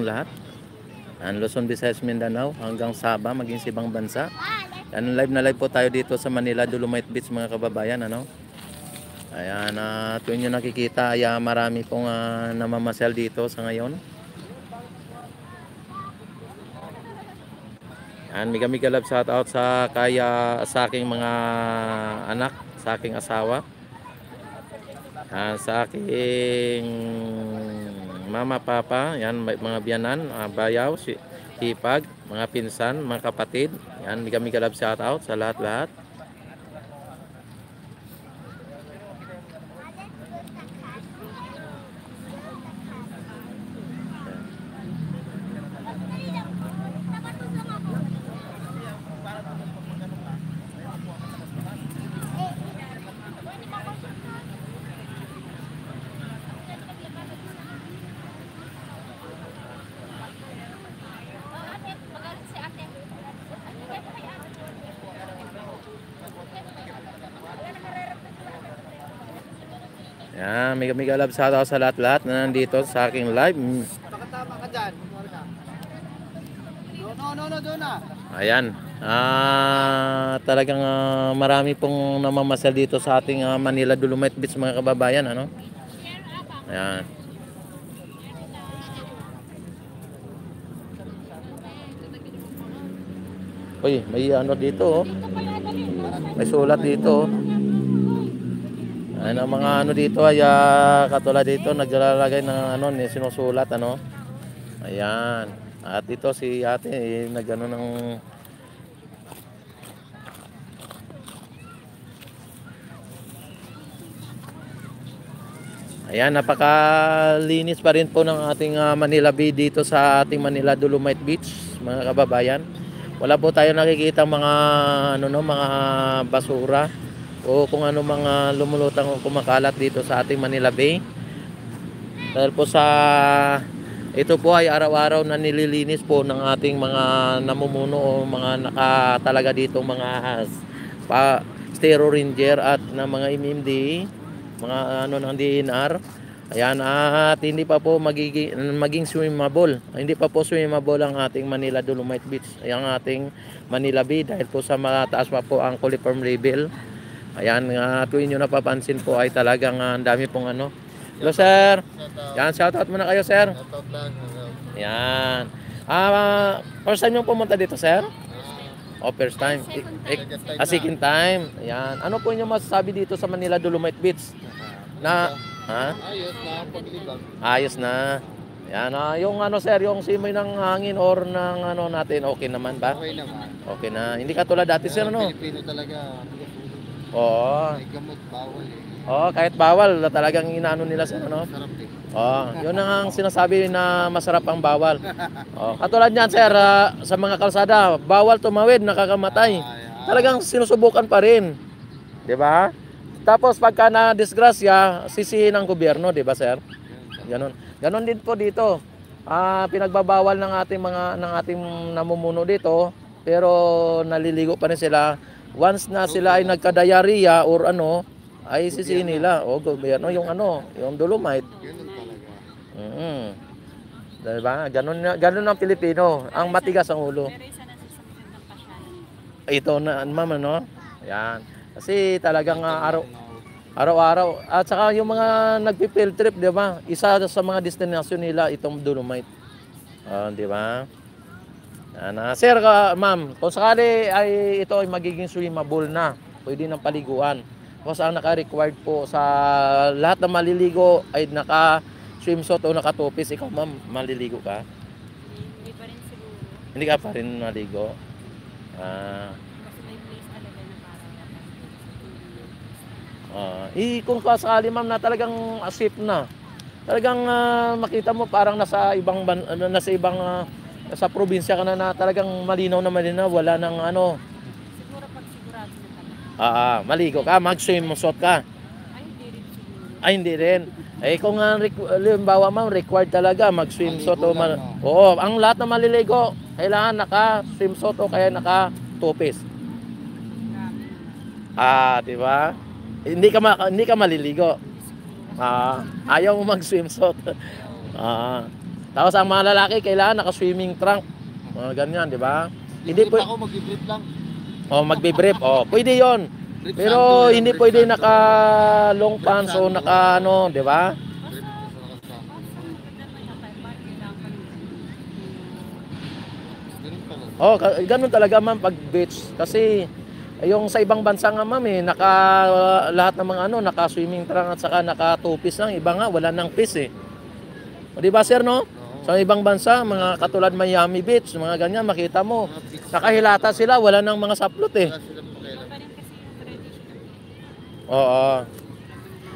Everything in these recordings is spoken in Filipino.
pong lahat. Ang Luzon, Visayas, Mindanao hanggang Sabah, maging sa ibang bansa. Yan, live na live po tayo dito sa Manila, Dolomite Beach mga kababayan. Ano? Ayan, uh, ito yung nakikita, ay ah, marami pong uh, namamasyal dito sa ngayon. Yan, mega mega love shout out sa kaya sa aking mga anak, sa aking asawa. Yan, sa aking mama, papa, yan mga biyanan, uh, bayaw, si, hipag, mga pinsan, mga kapatid. Yan, mega love shout out sa lahat-lahat. Yan, mega love shout out sa lahat-lahat na nandito sa aking live. Mm. Nakatama ka dyan. No, no, no, doon na. Ayan. Ah, talagang ah, marami pong namamasyal dito sa ating ah, Manila Dolomite Beach mga kababayan, ano? Ayan. Uy, may ano dito, oh. May sulat dito, oh. Ayan ang mga ano dito ay ah, katulad dito naglalagay ng ano ni sinusulat ano. Ayan. At ito si ate eh, nagano ng Ayan, napakalinis pa rin po ng ating ah, Manila Bay dito sa ating Manila Dolomite Beach, mga kababayan. Wala po tayo nakikita mga ano no, mga basura o kung ano mga lumulutang o kumakalat dito sa ating Manila Bay. Dahil po sa ito po ay araw-araw na nililinis po ng ating mga namumuno o mga nakatalaga dito mga pa Stero Ranger at ng mga MMD, mga ano ng DNR. Ayan, at hindi pa po magiging, maging swimmable. Hindi pa po swimmable ang ating Manila Dolomite Beach. Ang ating Manila Bay dahil po sa mataas pa po ang coliform level. Ayan, uh, tuwing nyo napapansin po ay talagang ah, ang dami pong ano. Hello sir. Yan, shoutout muna kayo sir. Shoutout lang. Yan. Ah, first time yung pumunta dito sir? Oh, first time. Ik- ik- ah, second time. Yan. Ano po yung masasabi dito sa Manila Dolomite Beach? Na, ha? Ayos na, paglibang. Ayos na. Yan, ah, yung ano sir, yung simoy ng hangin or ng ano natin, okay naman ba? Okay naman. Okay na. Hindi katulad dati sir, ano? Pilipino talaga. Oo. May gamot, bawal eh. Oo, kahit bawal, talagang inaano nila sir, ano? Sarap eh. Oh, yun ang sinasabi na masarap ang bawal. Oh, katulad niyan sir, ah, sa mga kalsada, bawal tumawid, nakakamatay. Ay. Talagang sinusubukan pa rin. 'Di ba? Tapos pagka na disgrasya, sisihin ng gobyerno, 'di ba sir? Ganon. Ganon din po dito. Ah, pinagbabawal ng ating mga ng ating namumuno dito, pero naliligo pa rin sila. Once na sila ay nagka-diarrhea or ano, ay sisihin nila. O gobyerno yung ano, yung dolomite. Ganun talaga. Mm. Diba? Ganun, na- ganun ang Pilipino. Ang matigas ang ulo. Ito na, ma'am, ano? Yan. Kasi talagang ah, araw, araw-araw. At saka yung mga nagpi-field trip, di ba? Isa sa mga destination nila itong Dolomite. Ah, di ba? Ah. sir, ka, ma'am, kung sakali ay ito ay magiging swimmable na, pwede ng paliguan. Kasi ang naka-required po sa lahat na maliligo ay naka swimsuit o nakatupis. Ikaw, ma'am, maliligo ka? Hindi pa rin siguro. Hindi ka pa rin maligo? Ah, Kasi may place talaga na parang Ah, eh, kung sakali ma'am na talagang safe na. Talagang ah, makita mo parang nasa ibang ban, nasa ibang ah, nasa probinsya ka na, na talagang malinaw na malinaw, wala nang ano. Siguro pag sigurado na talaga. Ah, ah, maligo ka, mag-swim suit ka. Ay, hindi rin siguro. Ay hindi rin. Eh kung nga requ- halimbawa ma'am, required talaga mag-swimsuit o Maligo ma- lang, Oo, ang lahat na maliligo, kailangan naka-swimsuit o kaya naka-tupis. Grabe. Ah, di ba? Hindi ka ma- hindi ka maliligo. Ah, ayaw mo mag-swimsuit. Ah. Tapos ang mga lalaki kailangan naka-swimming trunk. Mga ganyan, di ba? Hindi po ako mag-brief lang. oh, magbe-brief. Oh, pwede 'yon. Pero hindi pwede naka long pants o naka ano, di ba? Oh, ganun talaga ma'am pag beach kasi yung sa ibang bansa nga ma'am eh, naka lahat ng mga ano, naka swimming trunk at saka naka two-piece lang, iba nga wala nang piece eh. O, di ba sir no? Sa ibang bansa, mga katulad Miami Beach, mga ganyan, makita mo. Nakahilata sila, wala nang mga saplot eh. Oo.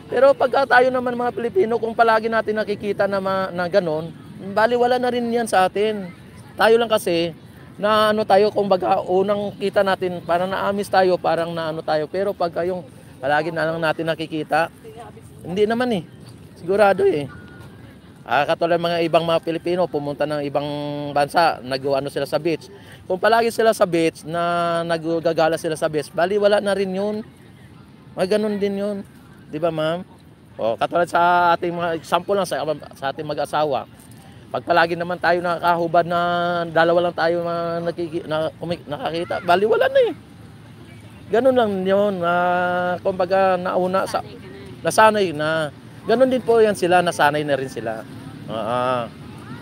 Pero pagka tayo naman mga Pilipino, kung palagi natin nakikita na, ma, na ganon, bali wala na rin yan sa atin. Tayo lang kasi, na ano tayo, kung baga unang kita natin, parang naamis tayo, parang na ano tayo. Pero pagka yung palagi na lang natin nakikita, hindi naman eh. Sigurado eh. Ah, katulad mga ibang mga Pilipino pumunta ng ibang bansa, nag-ano sila sa beach. Kung palagi sila sa beach na naggagala sila sa beach, bali wala na rin 'yun. Mga ganun din 'yun. 'Di ba, ma'am? O, katulad sa ating mga example lang sa, sa ating mag-asawa. Pag palagi naman tayo nakakahubad na dalawa lang tayo na, nakiki, na kumik- nakakita, bali wala na eh. Ganun lang 'yun. na kumbaga nauna sa nasanay na. Ganon din po yan sila, nasanay na rin sila. Oo.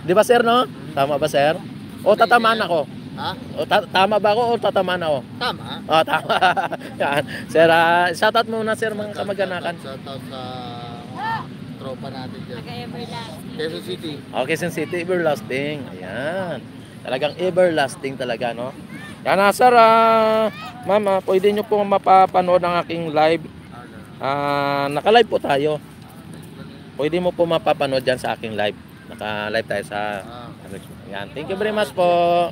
Di ba sir, no? Tama ba sir? O tatamaan ako? Ha? O ta- tama ba ako o tatamaan ako? Tama. O tama. Yan. Sir, uh, shoutout muna sir mga kamag-anakan. Shout out sa tropa natin dyan. Taga-everlasting. Quezon City. Okay, Quezon City, everlasting. Ayan. Talagang everlasting talaga, no? Yan na sir, ah, ma'am, ah, pwede nyo pong mapapanood ang aking live. Ah, naka-live po tayo. Pwede mo po mapapanood dyan sa aking live. Naka-live tayo sa... Ah, Ayan. Thank you very much po.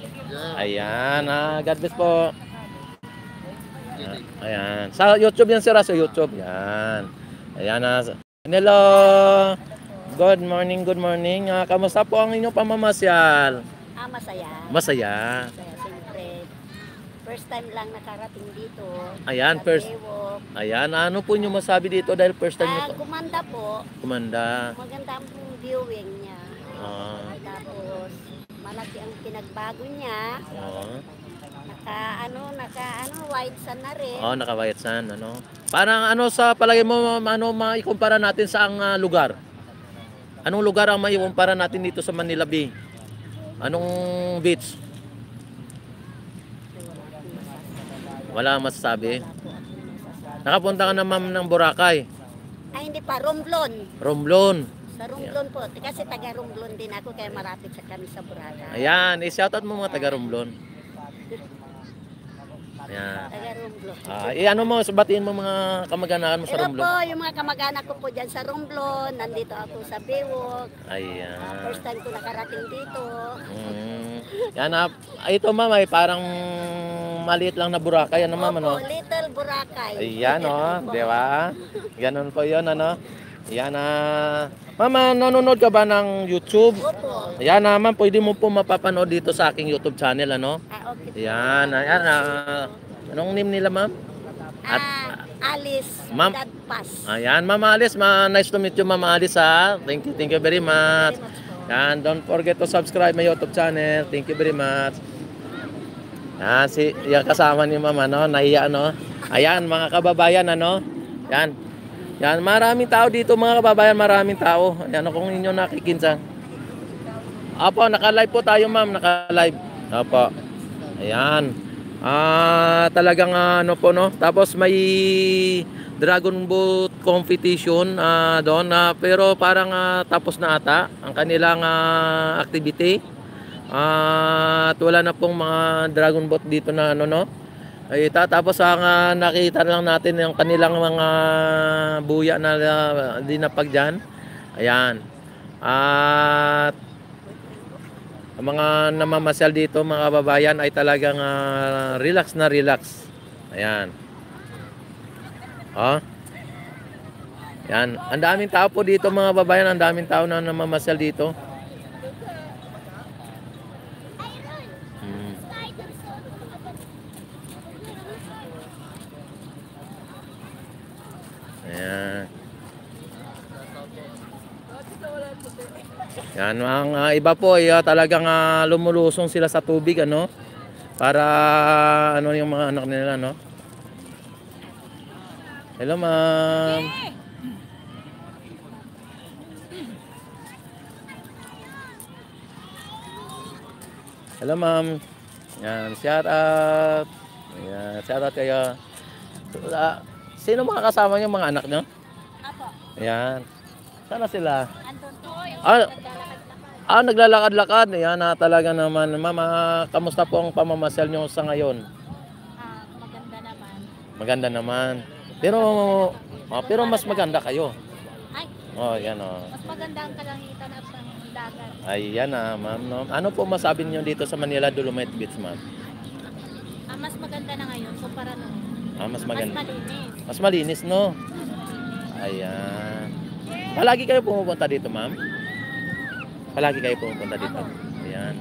Ayan. Ah, God bless po. City. Ayan. Sa YouTube yan sir, ah, sa YouTube. Yan. Ayan na. Hello. Good morning, good morning. Ah, kamusta po ang inyong pamamasyal? Ah, masaya. Masaya. Masaya. First time lang nakarating dito. Ayan, Sa first-. Ayan, ano po nyo masabi dito dahil first time Ah, nyo po gumanda po. kumanda? Maganda ang viewing niya. Ah, Tapos, malaki ang pinagbago niya. oh. Naka, ano, naka, ano, white sun na rin. Oh, nakawayat san, ano? Parang ano sa palagay mo, ano maikumpara natin sa ang ah, lugar? Anong lugar ang maikumpara natin dito sa Manila Bay? Anong beach? Wala masasabi. Nakapunta ka na ma'am ng Boracay, Ay, hindi pa, Romblon. Romblon. Sa Romblon po. Kasi taga Romblon din ako, kaya marapit sa kami sa Boracay. Ayan, i-shoutout mo mga taga Romblon. Ayan. Taga Romblon. Ah, eh, ano mo, sabatiin mo mga kamag-anakan mo sa Hello Romblon. po, yung mga kamag-anak ko po dyan sa Romblon. Nandito ako sa Bewok. Ayan. First time ko nakarating dito. Mm. Yan na. ito ma'am ay parang maliit lang na Boracay. Ano ma'am ano? Opo, Little Boracay. Ayan oh, di ba? Ganun po 'yon ano. Yan na. Ma'am, ah, nanonood ka ba ng YouTube? Opo. Ayan na ma'am, pwede mo po mapapanood dito sa aking YouTube channel ano. Ah, okay. Ayan, ayan. ah, anong name nila ma'am? At- Ah, Alice Ma'am- Dad Pass. Ayan, Ma'am Alice, ma nice to meet you Ma'am Alice ha. Thank you, thank you very much. Very much. Yan, don't forget to subscribe my YouTube channel. Thank you very much. Yan, si, yung kasama ni Ma'am, ano, nahiya, ano. Ayan, mga kababayan, ano. Yan. Yan, maraming tao dito, mga kababayan, maraming tao. Ayan, kung inyo nakikinsa. Apo, naka-live po tayo, Ma'am, naka-live. Apo. Ayan. Ah, talagang ah, ano po no. Tapos may Dragon Boat competition ah doon ah, pero parang ah, tapos na ata ang kanilang ah, activity. Ah, at wala na pong mga Dragon Boat dito na ano no. Ay tapos ang ah, nakita lang natin yung kanilang mga buya na uh, dinapag diyan. Ayan. At ang mga namamasyal dito mga kababayan ay talagang ah, relax na relax. Ayan. Oh. Yan. Ang daming tao po dito mga kababayan. Ang daming tao na namamasyal dito. Yan, ang ah, iba po ay ah, talagang ah, lumulusong sila sa tubig ano para ano yung mga anak nila no. Hello ma'am. Hello ma'am. Yan, shout out. Yan, shout out kayo. Ah, sino mga kasama niyo mga anak niyo? Apo. Yan. Sana sila? Andun. Yung Ah. Ah, naglalakad-lakad. Yan na talaga naman. Mama, kamusta po ang pamamasyal nyo sa ngayon? Ah, maganda naman. Maganda naman. Pero, ah, pero mas maganda kayo. Ay, Oh, yan oh. mas maganda ang kalangitan at ang dagat. Ay, yan ah, ma'am. No? Ano po masabi niyo dito sa Manila Dolomite Beach, ma'am? Ah, mas maganda na ngayon kumpara noon. Ah, mas Mas maganda. malinis. Mas malinis, no? Ayan. Palagi kayo pumupunta dito, ma'am? Palagi kayo pumupunta dito? Ayan.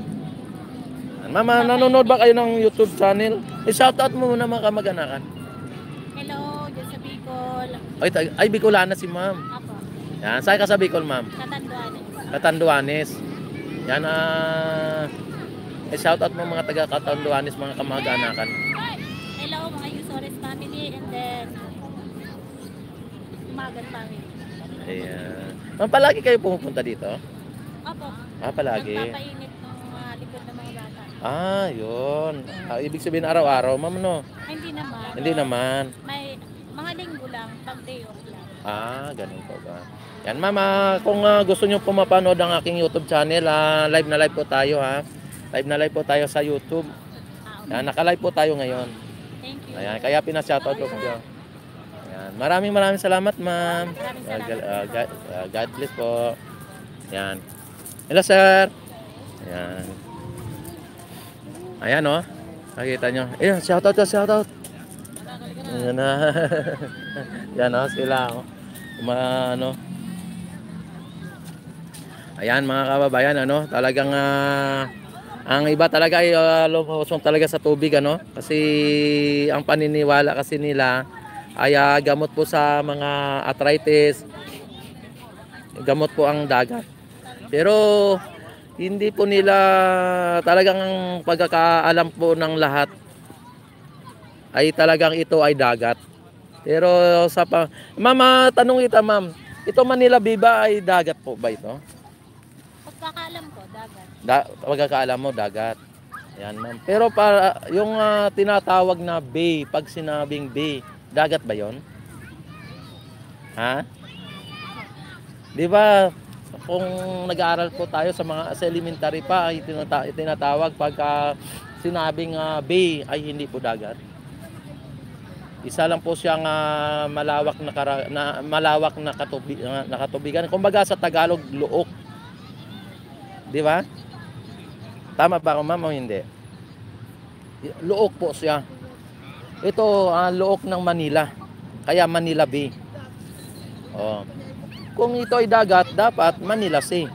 Mama, nanonood ba kayo ng YouTube channel? I-shoutout mo muna mga kamag-anakan. Hello, dyan sa Bicol. Ay, ay, Bicolana si ma'am. Apo. Yan, saan ka sa Bicol, ma'am? Katanduanes. Katanduanes. Yan, ah... eh, shoutout mo mga taga Katanduanes, mga kamag-anakan. Hello, mga Yusores family and then Umagan family. Ayan. Ma'am, palagi kayo pumupunta dito? Apo. Ah, palagi. Nagpapainit ng mga likod ng mga bata. Ah, yun. Ah, ibig sabihin araw-araw, ma'am, no? Ay, hindi naman. Hindi naman. May mga linggo lang, pag day off lang. Ah, ganun po ba? Yan, mama, kung ah, gusto nyo po mapanood ang aking YouTube channel, ah, live na live po tayo, ha? Live na live po tayo sa YouTube. Ah, okay. Yan, naka-live po tayo ngayon. Thank you. Ayan, kaya pinashoutout ko kayo. Ayan, maraming maraming salamat, ma'am. Maraming Ah, salamat ah, God, ah, God bless po. Ayan. Hello, sir. Ayan. Ayan, oh. Nakita nyo. Ayan, shoutout ka, shoutout. Ayan na. Yan, oh, sila, oh. Uma, ano. Ayan, mga kababayan, ano, talagang ah, ang iba talaga ay uh, lumusong talaga sa tubig, ano. Kasi ang paniniwala kasi nila ay ah, gamot po sa mga arthritis. Gamot po ang dagat. Pero hindi po nila talagang ang pagkakaalam po ng lahat ay talagang ito ay dagat. Pero sa pa Mama, tanong kita, ma'am. Ito Manila Biba ay dagat po ba ito? Pagkakaalam ko, dagat. Da, pagkakaalam mo dagat. Yan, ma'am. Pero para yung ah, tinatawag na bay, pag sinabing bay, dagat ba 'yon? Ha? 'Di ba? Kung nag-aaral po tayo sa mga sa elementary pa, ay tinata- tinatawag pagka sinabing ah, bay ay hindi po dagat. Isa lang po siyang ah, malawak na, kara- na malawak na, katubi, na, na katubigan. Kumbaga sa Tagalog, luok. Di ba? Tama ba ako, ma'am, o hindi? Luok po siya. Ito, ah, luok ng Manila. Kaya Manila Bay. Oh. Kung ito ay dagat, dapat Manila Sea.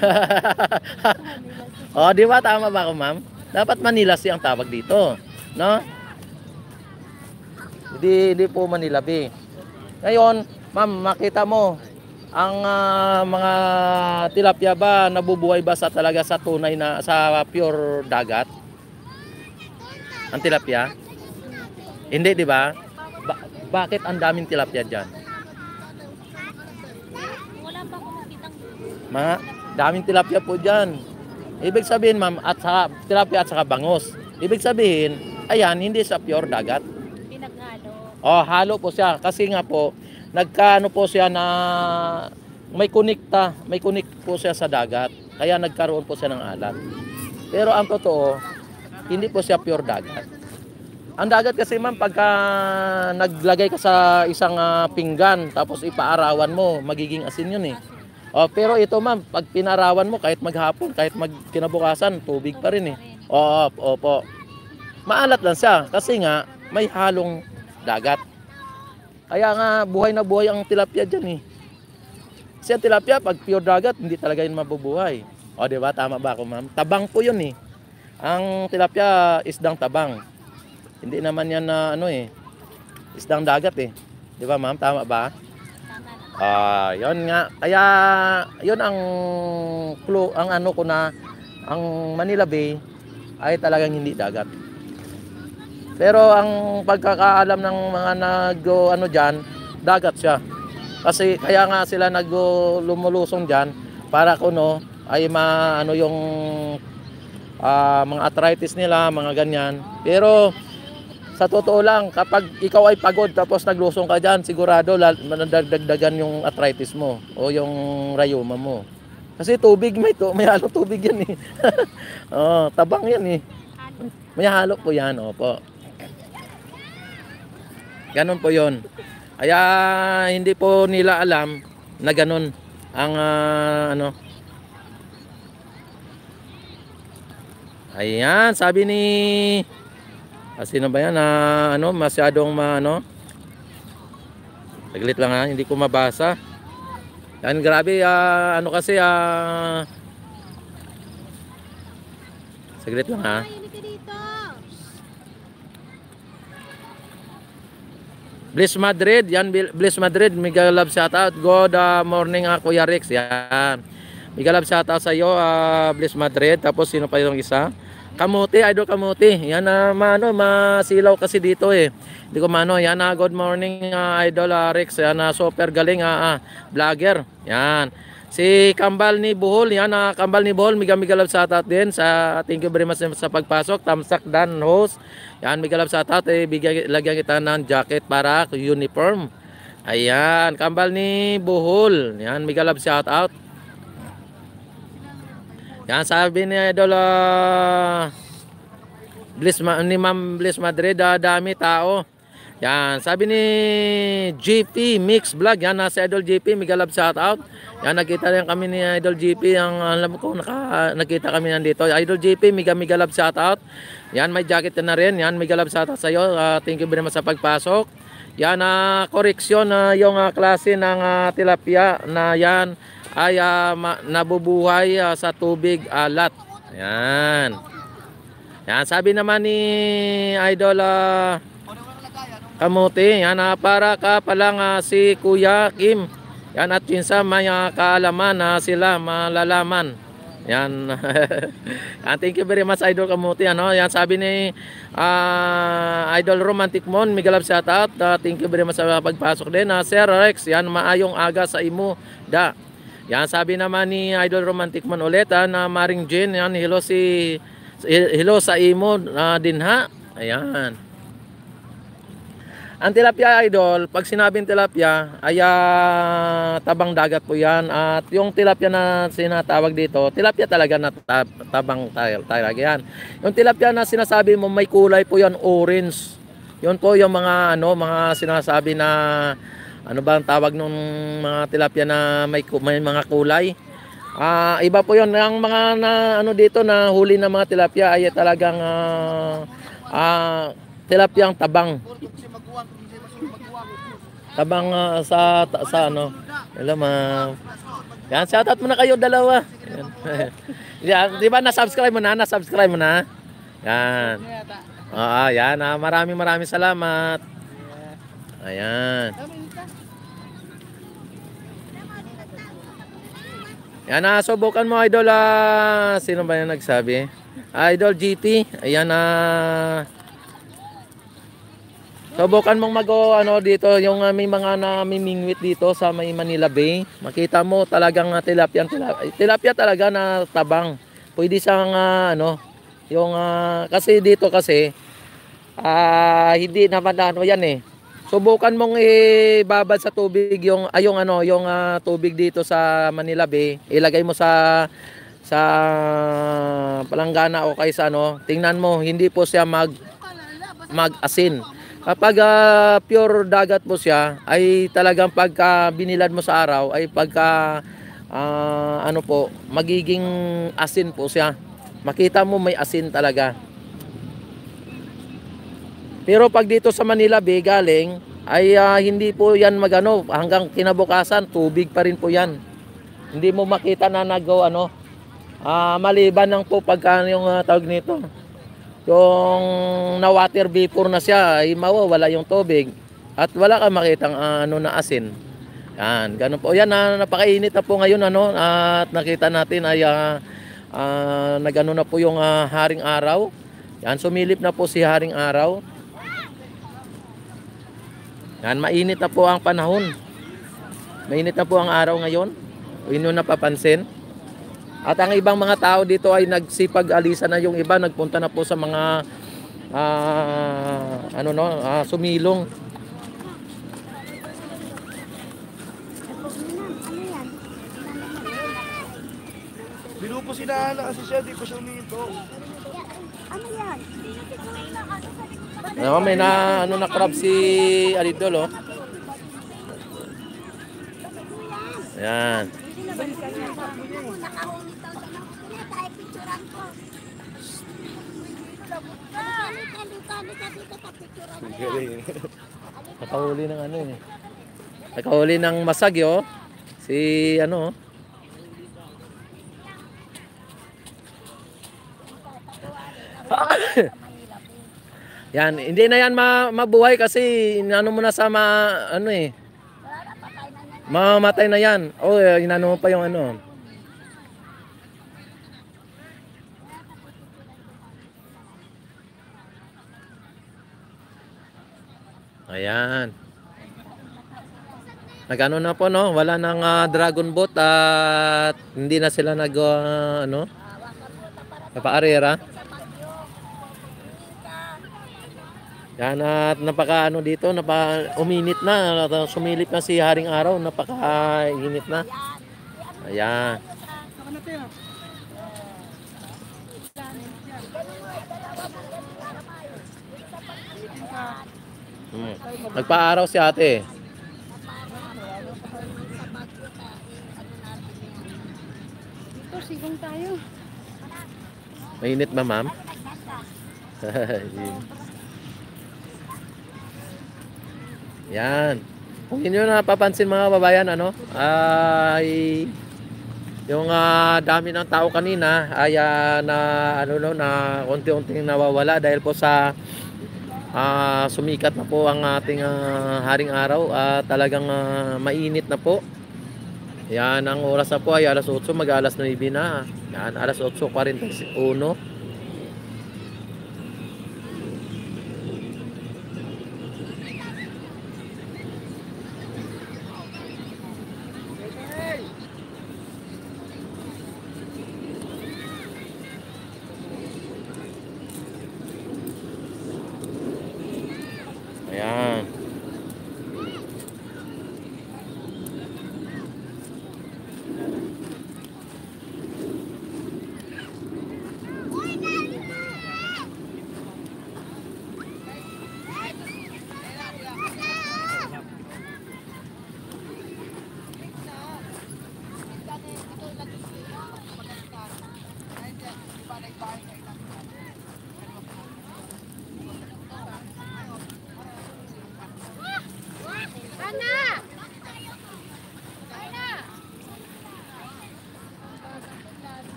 oh, di ba? Tama ba ako, ma'am? Dapat Manila Sea ang tawag dito. No? Hindi, hindi po Manila Bay. Ngayon, ma'am, makita mo, ang ah, mga tilapia ba nabubuhay ba sa talaga sa tunay na sa pure dagat? Ang tilapia? Hindi, di ba? Ba- bakit ang daming tilapia diyan? Wala pa akong makitang Mga daming tilapia po diyan. Ibig sabihin, ma'am, at sa tilapia at saka bangos. Ibig sabihin, ayan, hindi sa pure dagat. pinaghalo. Oh, halo po siya kasi nga po nagkaano po siya na may kunikta, may kunik po siya sa dagat. Kaya nagkaroon po siya ng alat. Pero ang totoo, hindi po siya pure dagat. Ang dagat kasi ma'am pagka naglagay ka sa isang ah, pinggan tapos ipaarawan mo, magiging asin 'yun eh. Oh, pero ito ma'am, pag pinarawan mo kahit maghapon, kahit magkinabukasan, tubig pa rin eh. Oo, opo. Maalat lang siya kasi nga may halong dagat. Kaya nga buhay na buhay ang tilapia diyan eh. Kasi ang tilapia pag pure dagat hindi talaga yun mabubuhay. O di ba tama ba ako ma'am? Tabang po yun eh. Ang tilapia isdang tabang. Hindi naman yan na ano eh. Isdang dagat eh. Di ba ma'am? Tama ba? Ah, yon nga. Kaya yon ang clue, ang ano ko na ang Manila Bay ay talagang hindi dagat. Pero ang pagkakaalam ng mga nag ano diyan, dagat siya. Kasi kaya nga sila nag lumulusong diyan para kuno ay maano yung ah, mga arthritis nila, mga ganyan. Pero sa totoo lang, kapag ikaw ay pagod tapos naglusong ka dyan, sigurado manadagdagan yung arthritis mo o yung rayuma mo. Kasi tubig, may, tu- may halo tubig yan eh. oh, tabang yan eh. May halo po yan, opo. Ganon po yon. Kaya hindi po nila alam na ganon ang ah, ano. Ayan, sabi ni Ah, sino ba yan? Ah, ano, masyadong ma, ano? Saglit lang ha, hindi ko mabasa. Yan, grabe, ah, ano kasi, ah, saglit lang ha. Bliss Madrid, yan, Bliss Madrid, mega love shoutout. Good ah, morning, ah, Kuya Rex, yan. Mega love shoutout sa iyo, ah, Bliss Madrid. Tapos, sino pa yung isa? Kamuti, idol kamuti. Yan na maano, masilaw kasi dito eh. Hindi ko maano, yan na good morning ah, idol ah, Rex. Yan na super galing ah, ah, vlogger. Yan. Si Kambal ni Buhol, yan na Kambal ni Buhol, miga miga love shoutout din sa thank you very much sa pagpasok. Tamsak Dan host. Yan, miga love shoutout eh bigyan lagyan kita ng jacket para uniform. Ayan, Kambal ni Buhol. Yan, miga love shoutout. Yan sabi ni Idol ah, Bliss Ma- ni Ma'am Bliss Madrid, ah, dami tao. Yan, sabi ni GP Mix Vlog, yan nasa Idol GP, mega love shout out. Yan nakita rin kami ni Idol GP, ang alam ko naka, nakita kami nandito. Idol GP, mega love shout out. Yan may jacket na rin. Yan mega love shout out sa iyo. Ah, thank you very much sa pagpasok. Yan na koreksyon na yung ah, klase ng ah, tilapia na yan ay ma- nabubuhay ah, sa tubig alat. Yan. Yan, sabi naman ni Idol ah, Kamuti, yan ah, para ka palang ah, si Kuya Kim. Yan at yun sa may ah, kaalaman na sila malalaman. Yan. yan. Thank you very much Idol Kamuti. Ano? Yan sabi ni ah, Idol Romantic Mon, Migalab shout out. Ah, thank you very much sa pagpasok din. Ah, Sir Rex, yan maayong aga sa imo. Da. Yan sabi naman ni Idol Romantic Mon ulit ah, na Maring Jane, yan hello si hello sa imo ah, din ha. Ayan. Ang tilapia idol, pag sinabing tilapia, ay ah, tabang dagat po yan. At yung tilapia na sinatawag dito, tilapia talaga na tab- tabang talaga yan. Yung tilapia na sinasabi mo may kulay po yan, orange. Yun po yung mga ano, mga sinasabi na ano ba ang tawag nung mga tilapia na may, may mga kulay. Ah, iba po 'yon. Ang mga na ano dito na huli ng mga tilapia ay talagang ah, ah, tilapiang tabang. Tabang ah, sa ta- sa ano. Hello ma'am. Yan, shoutout mo na kayo dalawa. Yan. Di ba na-subscribe mo na? Na-subscribe mo na? Yan. Oo, yan. Ah, maraming maraming salamat. Ayan. Yan na, subukan mo idol ah. Sino ba yung nagsabi? Idol GT. Ayan na. Subukan mong mag ano dito yung ah, may mga namimingwit dito sa may Manila Bay. Makita mo talagang uh, tilapia, tilapia, tilapia talaga na tabang. Pwede siyang ah, ano yung ah, kasi dito kasi ah hindi naman na ano yan eh. Subukan mong ibabad sa tubig yung ay yung ano, yung ah, tubig dito sa Manila Bay. Ilagay mo sa sa palanggana o kay sa ano, tingnan mo hindi po siya mag mag-asin. Kapag ah, pure dagat po siya, ay talagang pagka binilad mo sa araw, ay pagka ah, ano po, magiging asin po siya. Makita mo may asin talaga. Pero pag dito sa Manila Bay galing, ay ah, hindi po yan magano hanggang kinabukasan tubig pa rin po yan. Hindi mo makita na nagaw ano ah, maliban ng po pagka yung ah, tawag nito. Yung na water vapor na siya ay mawawala yung tubig at wala ka makitang ah, ano na asin. Yan, ganun po. Yan, na, napakainit na po ngayon ano at nakita natin ay ah, ah, nagano na po yung ah, haring araw. Yan, sumilip na po si haring araw. Yan, mainit na po ang panahon. Mainit na po ang araw ngayon. Yun yung napapansin. At ang ibang mga tao dito ay nagsipag-alisa na yung iba, nagpunta na po sa mga ah, ano no, ah, sumilong. Binupo si Nana kasi siya, di ko siya uminto. Ano, may na ano na crab si Alidol oh. Yan. Nakahuli ng ano eh. Nakahuli ng masag yo. Si ano oh. Yan, hindi na yan ma mabuhay kasi inano mo na sa ma, ano eh. Mamamatay na yan. Oh, eh, inano mo pa yung ano. Ayan. Nagano na po no, wala nang ah, dragon boat at hindi na sila nag ah, ano. Napaarera. Yan at napaka ano dito, napa uminit na, sumilip na si Haring Araw, napaka init na. Ayan. Hmm. Nagpaaraw si ate. Ito, sigong tayo. Mainit ba, ma'am? Yan. Kung inyo napapansin mga babayan, ano, ay yung ah, dami ng tao kanina ay ah, na ano no na unti-unting nawawala dahil po sa ah, sumikat na po ang ating ah, haring araw at talagang ah, mainit na po. Yan ang oras na po ay alas 8 mag alas 9 na. Yan alas 8:41.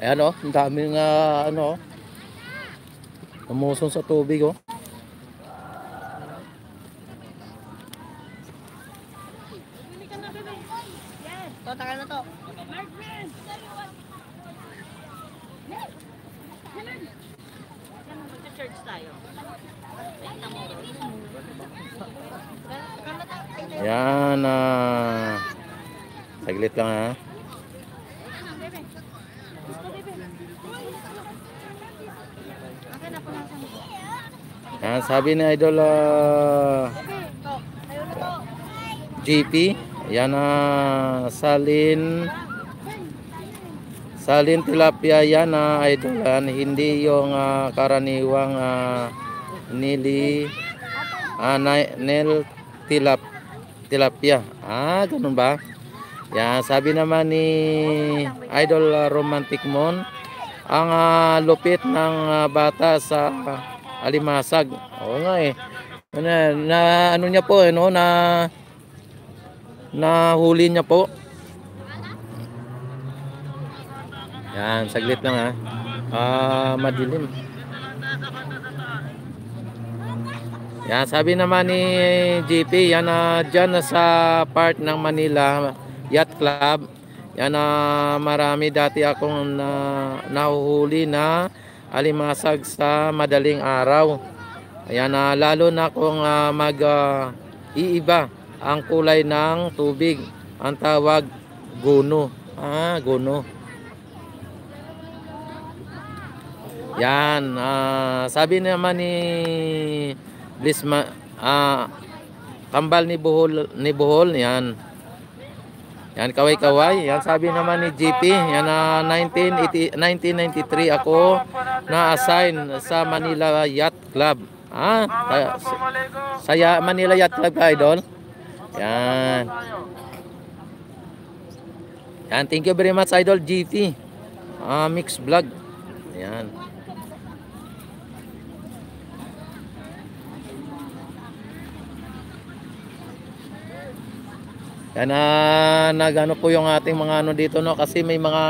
Ayan oh, ang daming ah, ano oh. Namusong sa tubig oh. To, tagal na to. Church tayo. Ayan ah. Saglit lang ha. Ayan, sabi ni Idol ah, GP, Yan na salin salin tilapia yan na idolan hindi yung ah, karaniwang ah, nili na- nil tilap tilapia. Ah, ganun ba? Yan, sabi naman ni Idol ah, Romantic Mon, ang ah, lupit ng ah, bata sa ah, alimasag. Oo nga eh. Na, na ano niya po, eh, no, na nahuli niya po. Yan, saglit lang ha. Ah, madilim. Yan, sabi naman ni GP, yan na dyan na sa part ng Manila Yacht Club. Yan na marami dati akong na, nahuhuli na alimasag sa madaling araw. Ayan na lalo na kung ah, mag ah, iiba ang kulay ng tubig. Ang tawag guno. Ah, guno. Yan, ah, sabi naman ni Blisma, ah, kambal ni Bohol, ni Bohol, yan. Yan, kaway-kaway. Yan, sabi naman ni GP, yan na 1980 1993 ako na-assign sa Manila Yacht Club. Ah, sa, sa Ya- Manila Yacht Club ka, idol? Yan. Yan, thank you very much, idol GP. Ah, mix vlog. Yan. Yan na nagano po yung ating mga ano dito no kasi may mga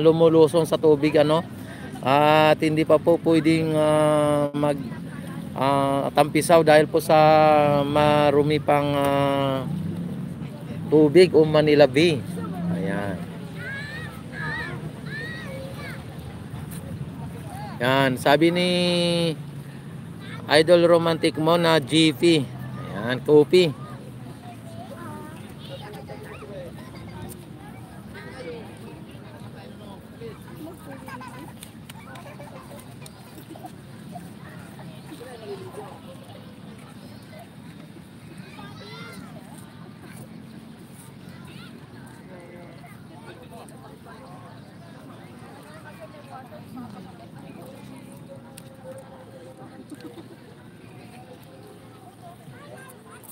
lumulusong sa tubig ano. At hindi pa po pwedeng ah, mag ah, tampisaw dahil po sa marumi pang ah, tubig o Manila Bay. Ayan. Yan, sabi ni Idol Romantic mo na GP. Ayan, copy.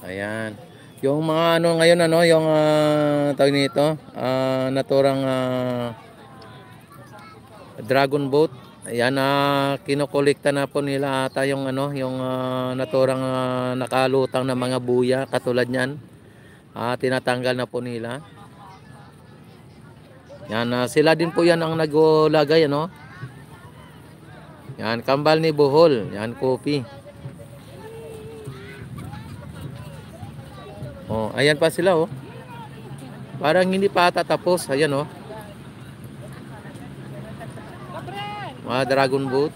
Ayan. Yung mga ano ngayon ano, yung ah, tawag nito, ah, naturang ah, dragon boat. Ayan na kinokolekta na po nila ata yung ano, yung ah, naturang ah, nakalutang na mga buya katulad niyan. Ah, tinatanggal na po nila. Yan, ah, sila din po yan ang naglagay ano. Yan, kambal ni Bohol. Yan, kopi. Oh, ayan pa sila oh. Parang hindi pa ata tapos. Ayan oh. Mga dragon boat.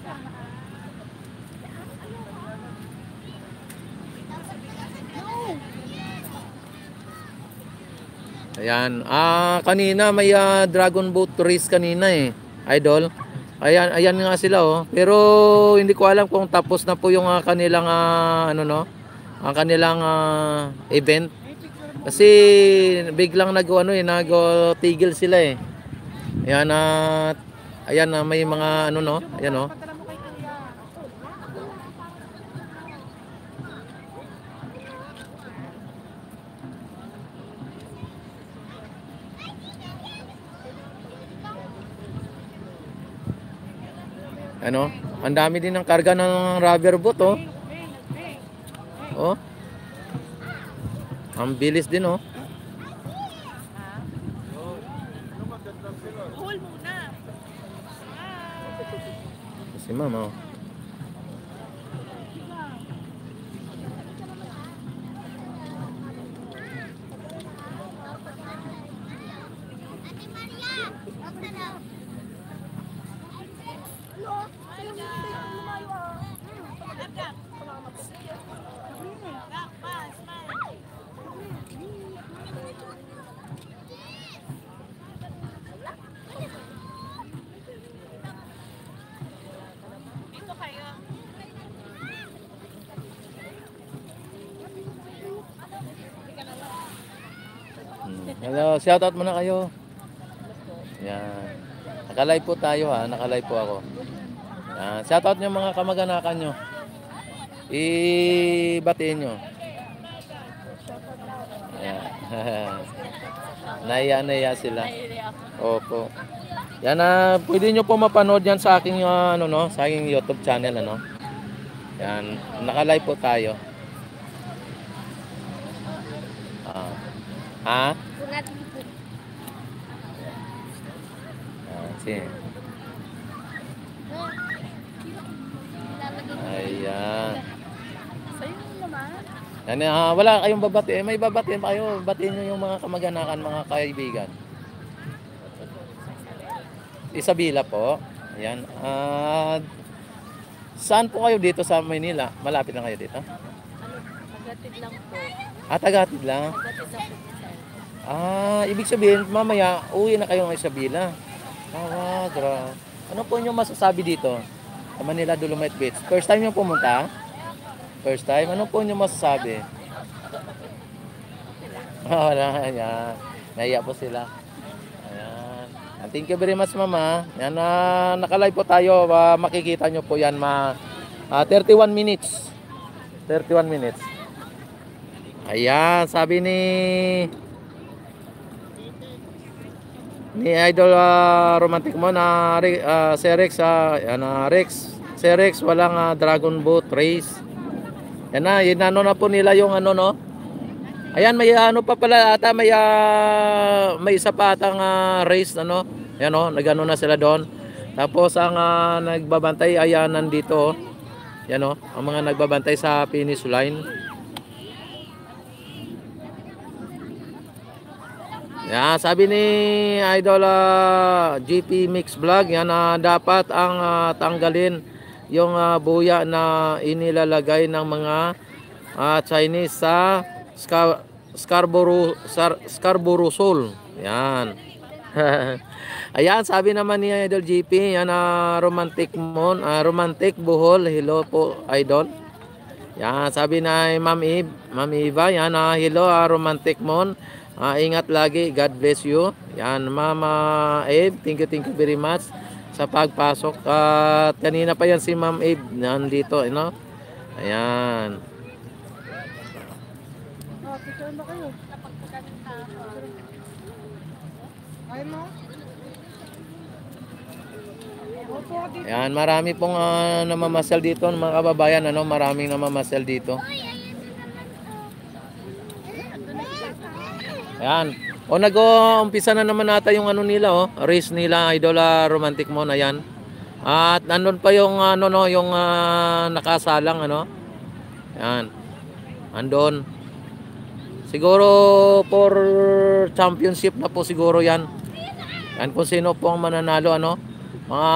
Ayan. Ah, kanina may ah, dragon boat race kanina eh. Idol. Ayan, ayan nga sila oh. Pero hindi ko alam kung tapos na po yung ah, kanilang ah, ano no, ang kanilang ah, event. Kasi biglang nag ano eh, nag-tigil sila eh. Ayan at ayan na may mga ano no, ayan oh. Ano? Ang dami din ng karga ng rubber boat oh. Oh. Ang bilis din oh. Hello, shoutout muna kayo. Yan. Nakalive po tayo ha, nakalive po ako. Yan. Shoutout nyo mga kamag-anakan nyo. I-batiin nyo. Yan. naiya, naiya sila. Opo. Yan na, pwede nyo po mapanood yan sa aking ah, ano no, sa aking YouTube channel ano. Yan, naka-live po tayo. Ah. Ha? Yan, ah, wala kayong babati. Eh, may babati pa kayo. Batiin nyo yung mga kamag-anakan, mga kaibigan. Isabela po. Ayan. Ah, saan po kayo dito sa Maynila? Malapit lang kayo dito? Magatid lang po. Ah, tagatid lang. Magatid lang po. Ah, ibig sabihin, mamaya, uwi na kayo ng Isabela. Ah, gra. Ano po yung masasabi dito? Sa Manila Dolomite Beach. First time yung pumunta? First time? Ano po yung masasabi? Ah, wala. Ayan. Naiya po sila. Ayan. And Thank you very much, mama. Yan, na nakalive po tayo. Ah, makikita nyo po yan, ma, ah, 31 minutes. 31 minutes. Ayan, sabi ni ni Idol ah, Romantic mo na ah, si Rex ah, yan ah, Rex Rex walang ah, Dragon Boat race yan na yun ano na po nila yung ano no? Ayan may ano pa pala ata may ah, may isa pa atang ah, race ano? Yan oh nagano na sila doon. Tapos ang ah, nagbabantay ayan nandito oh. yan oh ang mga nagbabantay sa finish line. Yan, sabi ni Idol ah, GP Mix Vlog, yan na dapat ang ah, tanggalin yung ah, buya na inilalagay ng mga ah, Chinese sa Scar Scarborough Scarborough Shoal. Yan. Ayan, sabi naman ni Idol GP, yan na romantic mon, ah, romantic buhol. Hello po, Idol. Yan, sabi na Ma'am Eve, Ma'am Eva, yan ah, hello ah, romantic mon. Ah, ingat lagi. God bless you. Yan, Mama Eve. Thank you, thank you very much sa pagpasok. At kanina pa yan si Ma'am Eve nandito, you know? Ayan. Ayan, marami pong ah, namamasal dito, mga kababayan, ano, maraming namamasal dito. Ayan. O nag-umpisa na naman nata yung ano nila oh, race nila Idola Romantic Mon ayan. At nandun pa yung ano no, yung ah, nakasalang ano. Ayan. Andon. Siguro for championship na po siguro 'yan. Yan kung sino po ang mananalo ano. Mga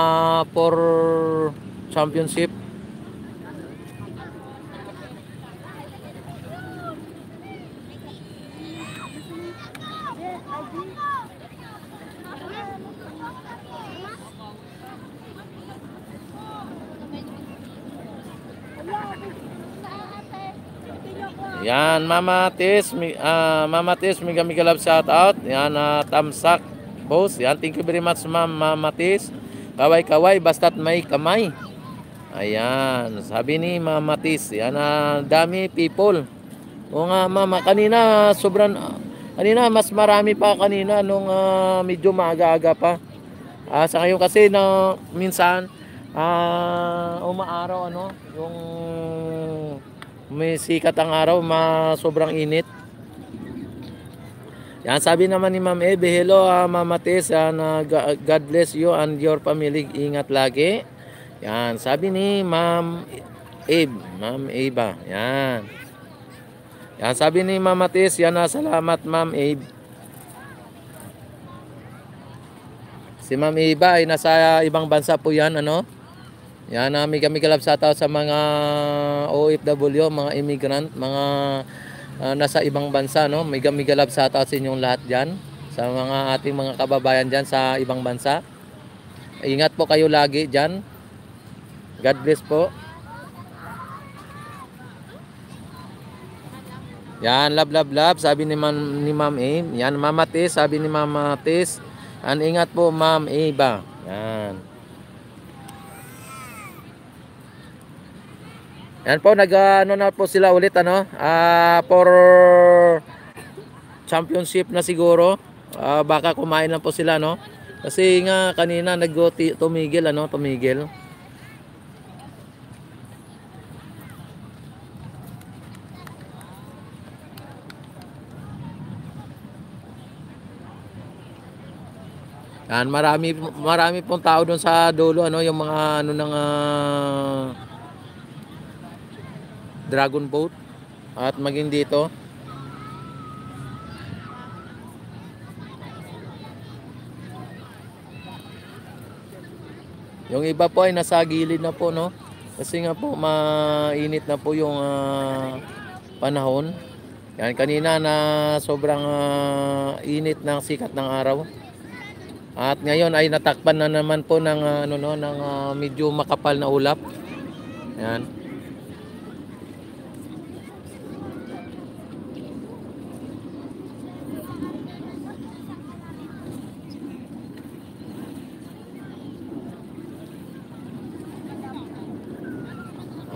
for championship. Yan, Mama Tis, ah, Mama Tis, mega mega love shout out. Yan, ah, Tamsak, boss. Yan, thank you very much, Ma'am Mama Tis. Kaway-kaway, basta't may kamay. Ayan, sabi ni Mama Tis. Yan, ah, dami people. O nga, Mama, kanina, sobrang, kanina, mas marami pa kanina nung ah, medyo maaga-aga pa. Ah, sa ngayon kasi na minsan, ah, umaaraw, ano, yung may sikat ang araw, ma sobrang init. Yan, sabi naman ni Ma'am Ebe, hello ah, Mama Tess, yan, ah, Ga- God bless you and your family, ingat lagi. Yan, sabi ni Ma'am Ebe, Ma'am Eba, yan. Yan, sabi ni Mama Tess, yan na, salamat Ma'am Ebe. Si Ma'am Eba ay nasa ibang bansa po yan, ano? Yan, uh, mega mega love shoutout sa mga OFW, mga immigrant, mga ah, nasa ibang bansa, no? Mega mega love shoutout sa inyong lahat diyan, sa mga ating mga kababayan diyan sa ibang bansa. Ingat po kayo lagi diyan. God bless po. Yan, love, love, love, sabi ni, Ma'am ni Ma'am. Yan, Mama Tis, sabi ni Mama Tis. An ingat po, Ma'am Eva. Yan. Yan po, nag ano na po sila ulit ano, ah for championship na siguro. Ah, baka kumain lang po sila no. Kasi nga kanina nag tumigil ano, tumigil. Yan, marami marami pong tao doon sa dulo ano, yung mga ano ng ah, dragon boat at maging dito. Yung iba po ay nasa gilid na po no. Kasi nga po mainit na po yung ah, panahon. Yan kanina na sobrang ah, init ng sikat ng araw. At ngayon ay natakpan na naman po ng ah, ano no ng ah, medyo makapal na ulap. Yan.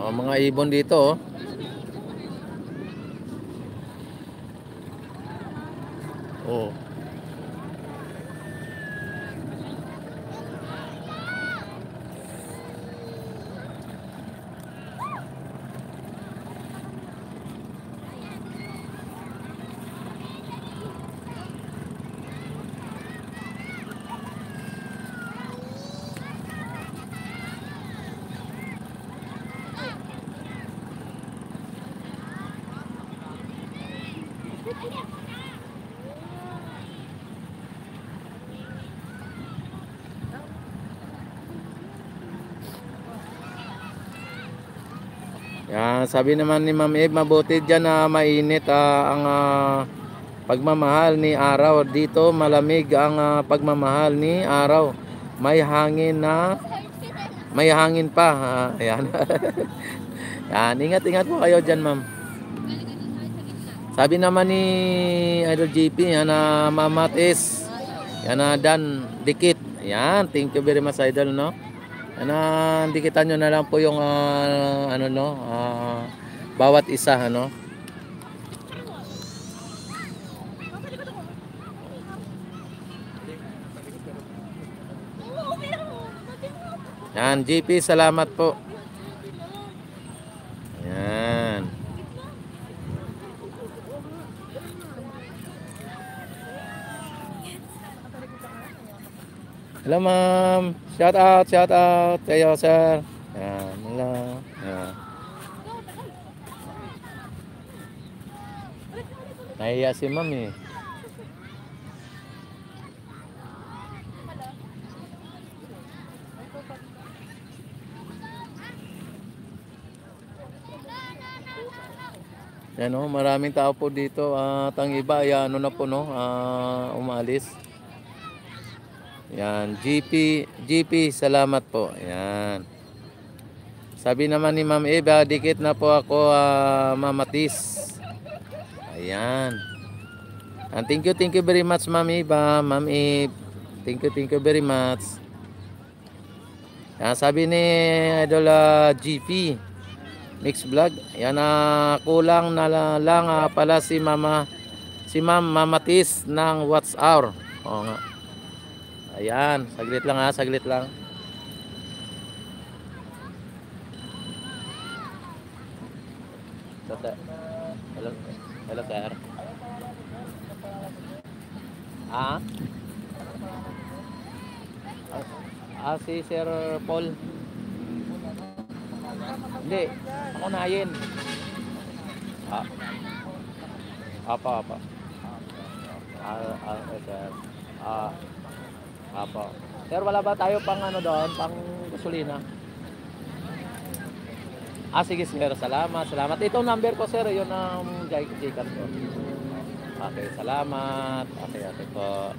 Oh, mga ibon dito oh. Oh. Yan, sabi naman ni Ma'am Eve, mabuti dyan na mainit ah, ang ah, pagmamahal ni araw. Dito malamig ang ah, pagmamahal ni araw. May hangin na may hangin pa. Ah, ayan. yan, ingat-ingat po kayo dyan, ma'am. Sabi naman ni Idol GP, yan na mamatis. Yan na Dan Dikit. Yan, thank you very much Idol, no? Na, dikitan nyo na lang po yung ah, ano no, ah, bawat isa, ano? Yan, GP, salamat po. Yan. Hello, ma'am. Shout out, shout out kayo, sir. Yan, hello. Yan. Nahiya si ma'am eh. Yan o, maraming tao po dito at ang iba ay ano na po no, ah, umalis. Yan, GP, GP, salamat po. Yan. Sabi naman ni Ma'am Eva, dikit na po ako ah, mamatis. Ayan. And thank you, thank you very much Ma'am Eva, Ma'am Eve. Thank you, thank you very much. Yan, sabi ni Idol ah, GP, Mix Vlog. Yan na kulang na la- lang ah, pala si Mama si Ma'am Mamatis ng What's Hour. Oo nga. Ayan, saglit lang ha, saglit lang. Sir, hello, hello sir. Ah? Ah, si Sir Paul. Hindi, ako na yun. Ah. Apa, apa. Ah, ah, sir. Ah, apa. Sir, wala ba tayo pang ano doon, pang gasolina? Ah, sige sir, salamat, salamat. Ito number ko sir, yun ang J- Gcash ko. Okay, salamat. Okay, okay po.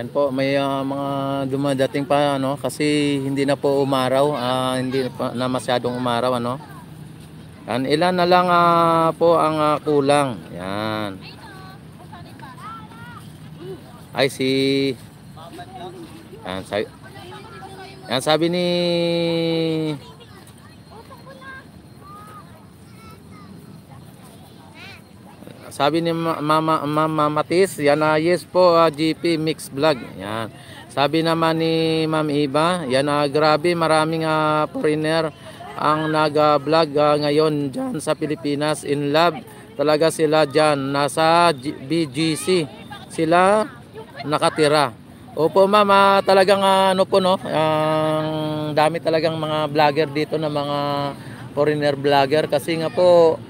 Ayan po, may ah, mga dumadating pa ano kasi hindi na po umaraw, ah, hindi pa na masyadong umaraw ano. Yan, ilan na lang ah, po ang ah, kulang. Yan. Ay si Yan, sabi, yan sabi ni Sabi ni Ma- Mama Mama Matis, yan na yes po ah, GP Mix Vlog. Yan. Sabi naman ni Ma'am Iba, yan na grabe maraming ah, foreigner ang nag-vlog ah, ngayon diyan sa Pilipinas in love talaga sila diyan nasa G- BGC sila nakatira. Opo ma'am, ah, talagang ah, ano po no, ang dami talagang mga vlogger dito na mga foreigner vlogger kasi nga po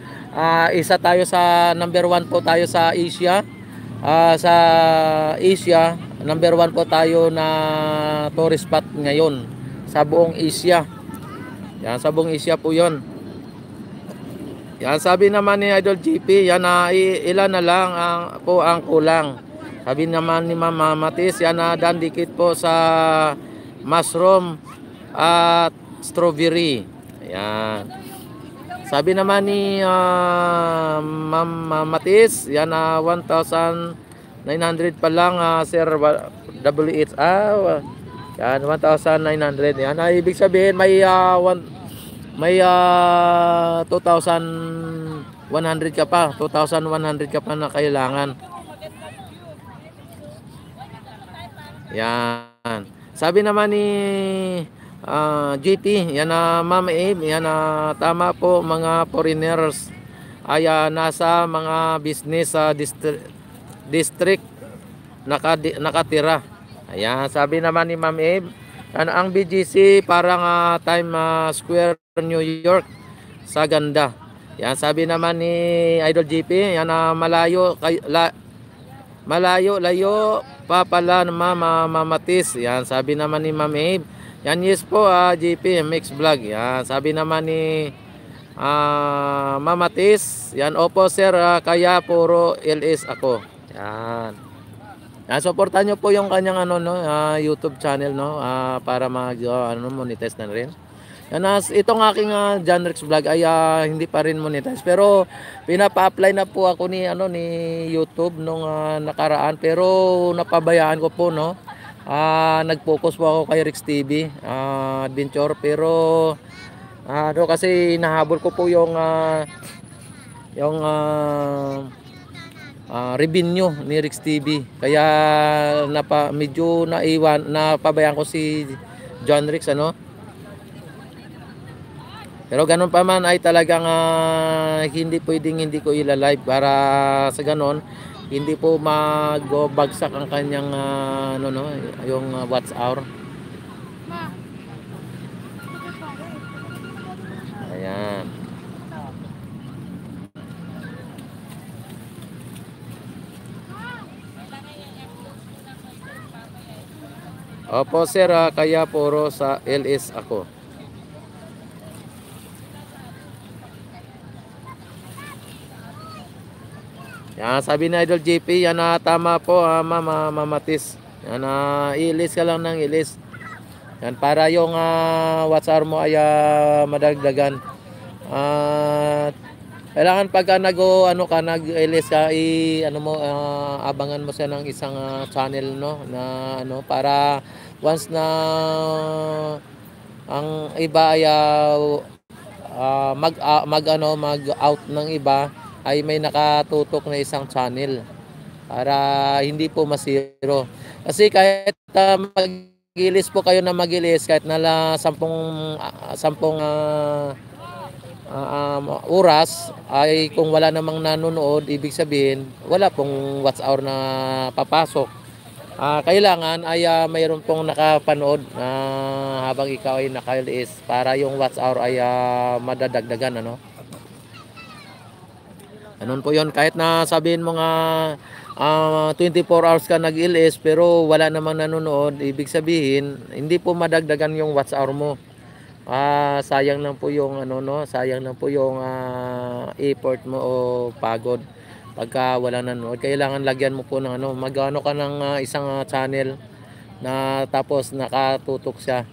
ah, isa tayo sa number one po tayo sa Asia. Ah, sa Asia, number one po tayo na tourist spot ngayon sa buong Asia. Yan, sa buong Asia po yon. Yan, sabi naman ni Idol GP, yan na i- ilan na lang ang, po ang kulang. Sabi naman ni Mama Matis, yan na dandikit po sa mushroom at strawberry. Yan. Sabi naman ni ah, Ma'am Matis, yan na 1,900 pa lang ah, Sir WH. Ah, yan 1,900. Yan ah, ibig sabihin may ah, one, may ah, 2,100 ka pa. 2,100 ka pa na kailangan. Yan. Sabi naman ni ah, GT, yan na Ma'am Abe, yan na tama po mga foreigners ay ah, nasa mga business sa distri- district nakadi- nakatira. Ayan, sabi naman ni Ma'am Abe, yan ang BGC parang ah, Time ah, Square New York sa ganda. Yan sabi naman ni Idol GP, yan na malayo kay la, Malayo, layo pa pala mama mamatis. Yan, sabi naman ni Ma'am Abe. Yan, yes po, ah, GP, mix vlog. Yan, sabi naman ni ah, mamatis. Yan, opo sir, ah, kaya puro LS ako. Yan. Yan, supportan nyo po yung kanyang ano, no, ah, YouTube channel, no, ah, para mag, ah, ano, monetize na rin. Yan, as, itong aking uh, Janrex vlog ay ah, hindi pa rin monetize. Pero pinapa-apply na po ako ni ano ni YouTube nung ah, nakaraan pero napabayaan ko po no. Ah, nag-focus po ako kay Rex TV ah, adventure pero ah, ano kasi nahabol ko po yung ah, yung ah, ah, revenue ni Rex TV. Kaya napa medyo naiwan napabayaan ko si John Rex ano. Pero ganun pa man ay talagang ah, hindi pwedeng hindi ko ila-live para sa ganon hindi po magbagsak ang kanyang ah, ano no yung ah, watch hour. Ayan. Opo sir, ah, kaya puro sa LS ako. Yan, sabi ni Idol JP, yan na tama po, ah, mama, mamatis. Yan na, ilis ka lang ng ilis. Yan, para yung ah, WhatsApp mo ay ah, madagdagan. At kailangan pagka nag ano ka nag-ilis ka i ano mo ah, abangan mo siya ng isang ah, channel no na ano para once na ang iba ay ah, mag ah, mag ano mag out ng iba ay may nakatutok na isang channel para hindi po masiro. Kasi kahit uh, magilis po kayo na magilis kahit na sampung ah, sampung ah, ah, um, oras ay kung wala namang nanonood ibig sabihin wala pong watch hour na papasok. Ah, kailangan ay ah, mayroon pong nakapanood na habang ikaw ay nakaliis para yung watch hour ay ah, madadagdagan ano. Ganun po yon kahit na sabihin mo nga ah, 24 hours ka nag-LS pero wala namang nanonood, ibig sabihin hindi po madagdagan yung watch hour mo. Ah, sayang lang po yung ano no, sayang lang po yung ah, effort mo o pagod pagka wala nanonood. Kailangan lagyan mo po ng ano, magano ka ng ah, isang ah, channel na tapos nakatutok siya.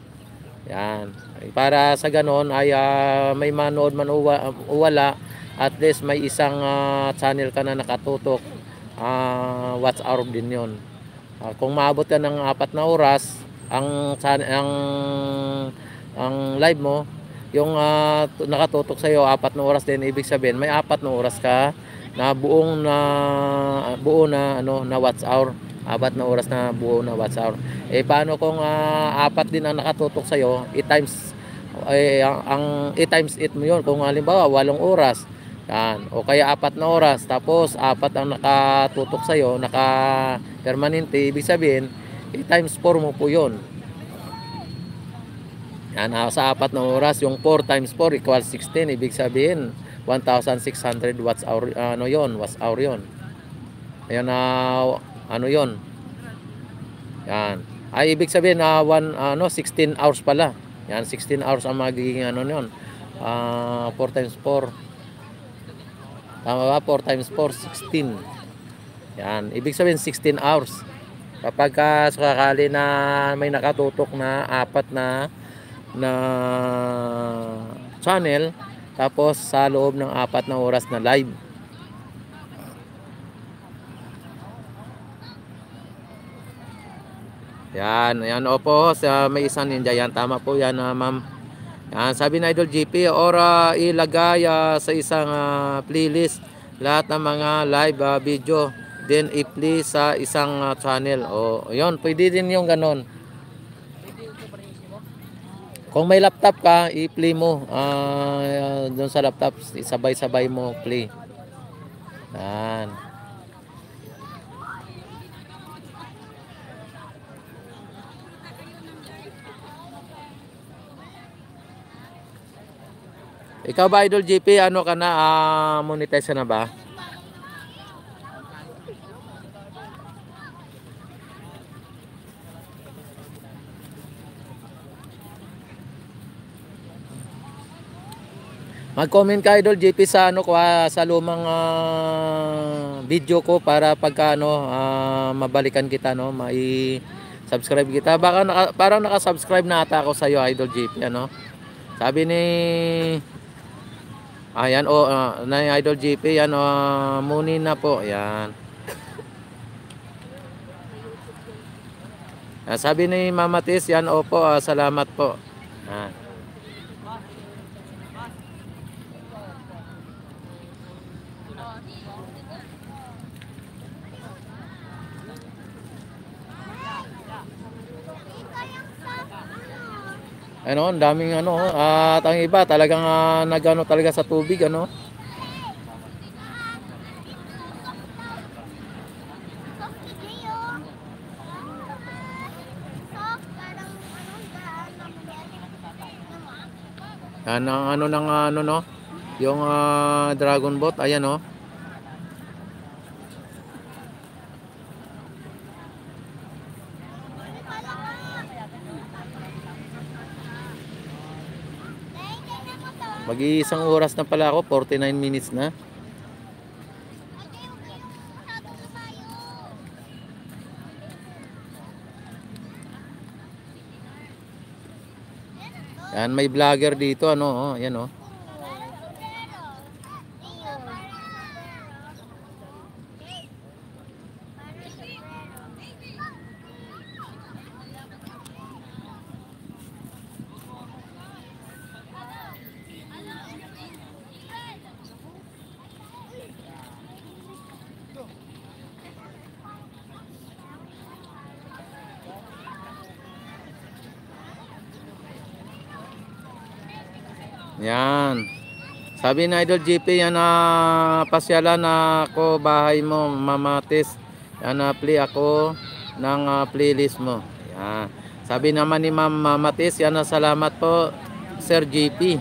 Yan. Para sa ganon ay ah, may manood man o o wala, at least may isang ah, channel ka na nakatutok. Ah, watch hour din 'yon. Ah, kung maabot ka ng apat na oras, ang ang ang live mo, yung tu- nakatutok sa iyo apat na oras din, ibig sabihin may apat na oras ka na buong na buo na ano na watch hour. Apat na oras na buo na watch hour. Eh paano kung ah, apat din ang nakatutok sa iyo, i times eh, ang, ang i times it mo 'yon. Kung halimbawa walong oras, yan. O kaya apat na oras, tapos apat ang nakatutok sa iyo, naka permanente, ibig sabihin, i times 4 mo po 'yon. Yan, sa apat na oras, yung 4 times 4 equals 16. Ibig sabihin, 1,600 watts hour, ano yon watts hour yon Ayan na, ano yon Yan. Ay, ibig sabihin, na one, ano, 16 hours pala. Yan, 16 hours ang magiging, ano yon Ah, 4 times 4. Tama ba? 4 times 4, 16. Yan. Ibig sabihin, 16 hours. Kapag ka sakali na may nakatutok na apat na na channel tapos sa loob ng apat na oras na live. Yan, yan opo, sa may isang ninja yan. Tama po yan, ah, ma'am. Yan, sabi na Idol GP, ora ilagay ah, sa isang ah, playlist lahat ng mga live ah, video then i-play sa isang ah, channel. O, yun, pwede din yung ganon. Kung may laptop ka, i-play mo ah doon sa laptop, sabay-sabay mo play. Yan. Ikaw ba Idol GP, ano ka na ah, monetize na ba? Mag-comment ka Idol JP sa ano ko ah, sa lumang ah, video ko para pagka ano ah, mabalikan kita no, mai subscribe kita. Baka naka, parang naka-subscribe na ata ako sa iyo Idol JP ano. Sabi ni Ayan o ah, na Idol JP yan oh, muni na po. Yan. Ah, sabi ni Mama Tis, yan opo, ah, salamat po. Ah. Ano, ang daming ano, at ang iba talagang uh, nagano talaga sa tubig ano. Yan ang ano ng ano no, yung ah, dragon boat, ayan no. Mag-iisang oras na pala ako, 49 minutes na. Yan, may vlogger dito, ano, oh, yan oh. Yan. Sabi na Idol GP, yan na pasyalan na ako bahay mo, mamatis. Yan na play ako ng ah, playlist mo. Yan. Sabi naman ni Ma'am Mamatis, yan na salamat po, Sir GP.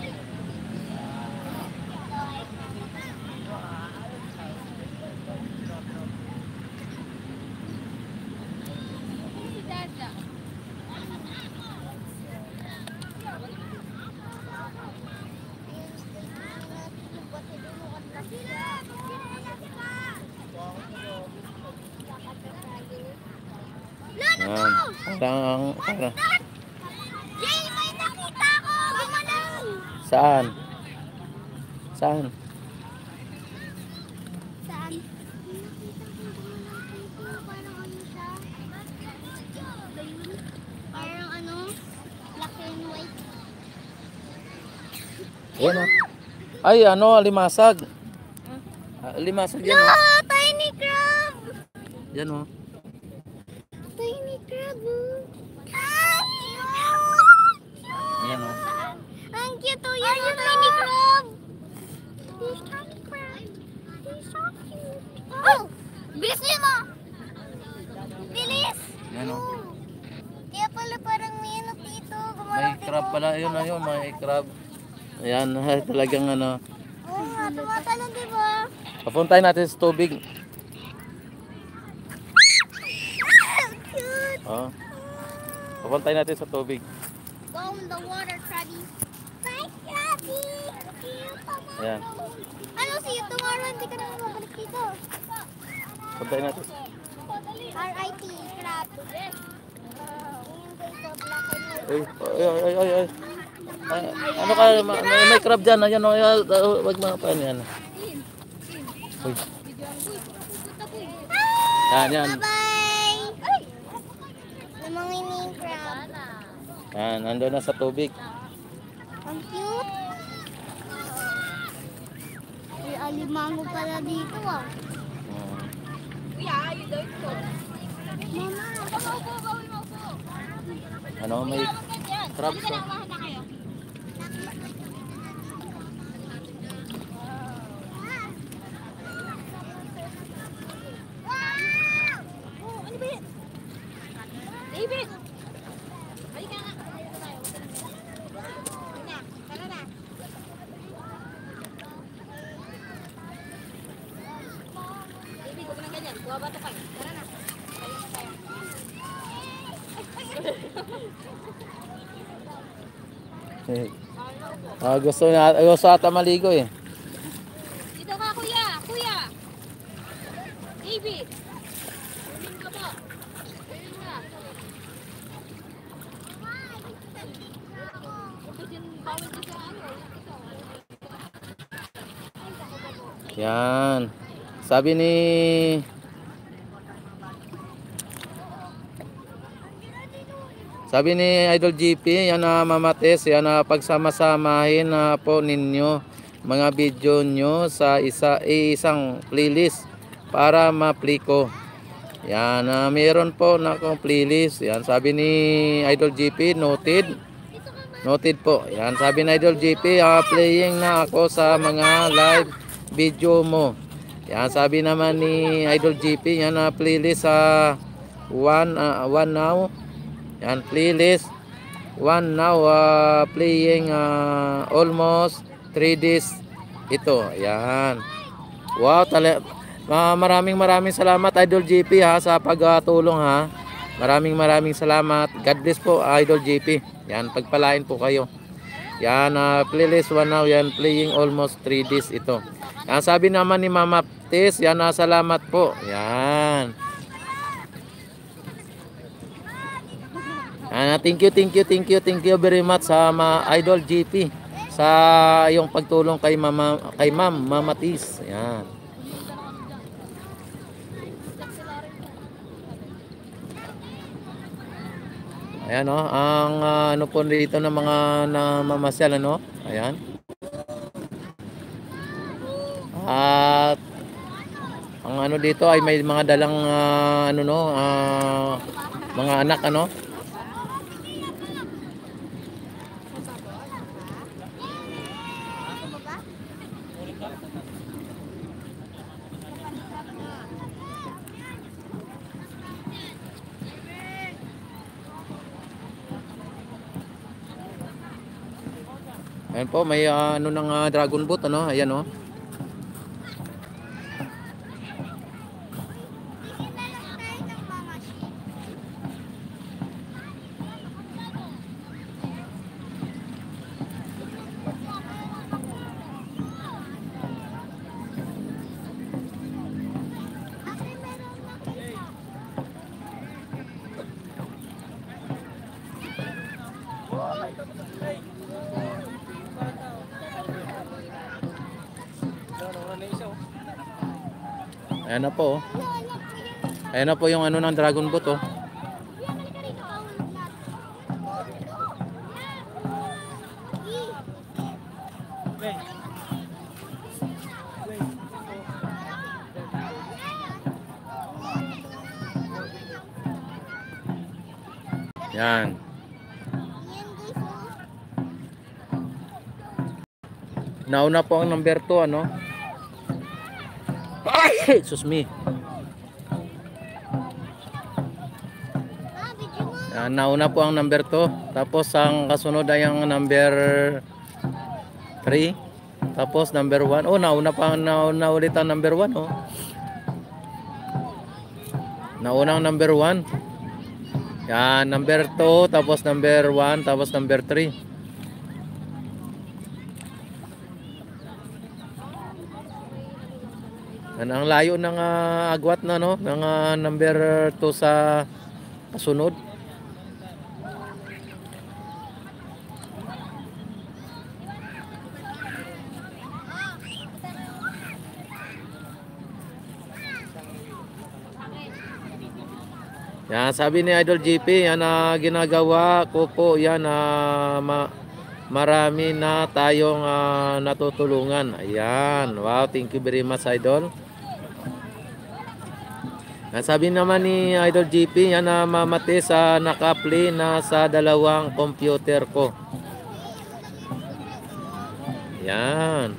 Yan. Parang, parang, Jay, may nakita ko! Gumalang! saan? Saan? Saan? Parang ano? Black and white. Yan oh. Ay, ano, limasag. Ah, limasag yan oh. Oh, tiny crab! Yan oh. Tiny crab, oh. Yan oh. Ang cute, oh. Yan, oh, tiny crab. He's tiny crab. He's so cute. Oh! Bilis niyo mo! Bilis! Yan oh. Kaya pala parang may ano dito. May Gumalaw crab pala. Ayun, ayun, may crab. Ayan, talagang ano. Oo nga, tumatalon, di ba? Papuntay natin sa tubig. Cute! Oh. Papuntay natin sa tubig. Go in the water, Krabby. Bye, naman. Ayan. Ano, see you tomorrow. Hindi ka na mabalik dito. Papuntay natin. R.I.P. Crab. Ay, ay, ay, ay, ay. Ay, ano ka, ma- may, may crab dyan. Ayan, oh, ayan, uh, wag mga pa yan. Uy. Yan, yan. Bye-bye! Namangin crab. Yan, nandun na sa tubig. Ang cute. May alimango pala dito ah. Oh. Mama, pag-upo, gawin mo po. Ano, may crabs. Oh. Oh, ano ba yan? David! Halika nga. Na, tara na. David, huwag na ganyan. Kuha ba ito kayo? Tara na. Tayo na tayo. Eh. Ah, gusto na gusto ata maligo eh. Dito ka, kuya! Kuya! David! Yan. Sabi ni Sabi ni Idol GP, yan na mamates, yan na pagsama-samahin na po ninyo mga video nyo sa isa isang playlist para mapliko. Yan, na meron po na akong playlist. Yan, sabi ni Idol GP, noted. Noted po. Yan, sabi ni Idol GP, ah, playing na ako sa mga live video mo. Yan, sabi naman ni Idol GP, yan na playlist sa one, ah, one now. Yan, playlist. One now, ah, playing ah, almost 3 days. Ito, yan. Wow, tala, ah, maraming maraming salamat Idol GP ha sa pagtulong ha. Maraming maraming salamat. God bless po Idol GP. Yan, pagpalain po kayo. Yan, ah, playlist one now, yan, playing almost 3 days ito. Yan, sabi naman ni Mama Tis, yan, ah, salamat po. Yan. Ah, thank you, thank you, thank you, thank you very much sa ma Idol GP sa yung pagtulong kay Mama kay Ma'am Mama Tis. Yan. Ayan oh, ang ah, ano po dito ng mga namamasyal ano? Ayan. At ang ano dito ay may mga dalang ah, ano no, ah, mga anak ano? Ayan po, may ah, ano ng ah, dragon boat ano? Ayan oh. Ayan na po. oh. Ayan na po yung ano ng Dragon Boat oh. Yan. Nauna po ang number 2 ano. Ay, sus me. Yan, nauna po ang number 2. Tapos ang kasunod ay ang number 3. Tapos number 1. Oh, nauna pa ang nauna ulit ang number 1 oh. Nauna ang number 1. Yan, number 2, tapos number 1, tapos number 3. Yan ang layo ng ah, agwat na no, ng ah, number 2 sa kasunod. Yan, sabi ni Idol GP, yan na ginagawa ko po, yan na ma- marami na tayong ah, natutulungan. Ayan, wow, thank you very much Idol. Sabi naman ni Idol GP, yan na mamati sa nakapli na sa dalawang computer ko. Yan.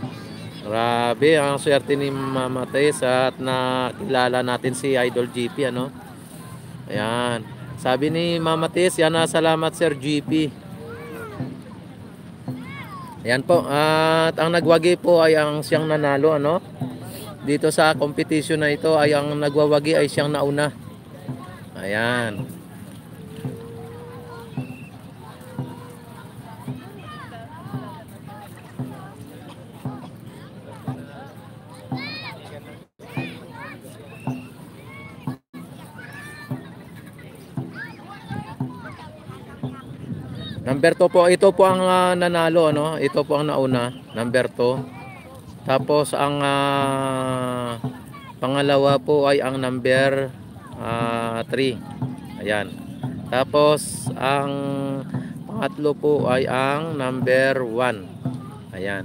Grabe, ang swerte ni Mama Tess at nakilala natin si Idol GP ano. Ayan. Sabi ni Mama yan na salamat Sir GP. Ayan po. At ang nagwagi po ay ang siyang nanalo ano. Dito sa competition na ito ay ang nagwawagi ay siyang nauna. Ayan. Number 2 po, ito po ang ah, nanalo ano. Ito po ang nauna, number 2. Tapos ang ah, pangalawa po ay ang number 3. Ayan. Tapos ang pangatlo po ay ang number 1. Ayan.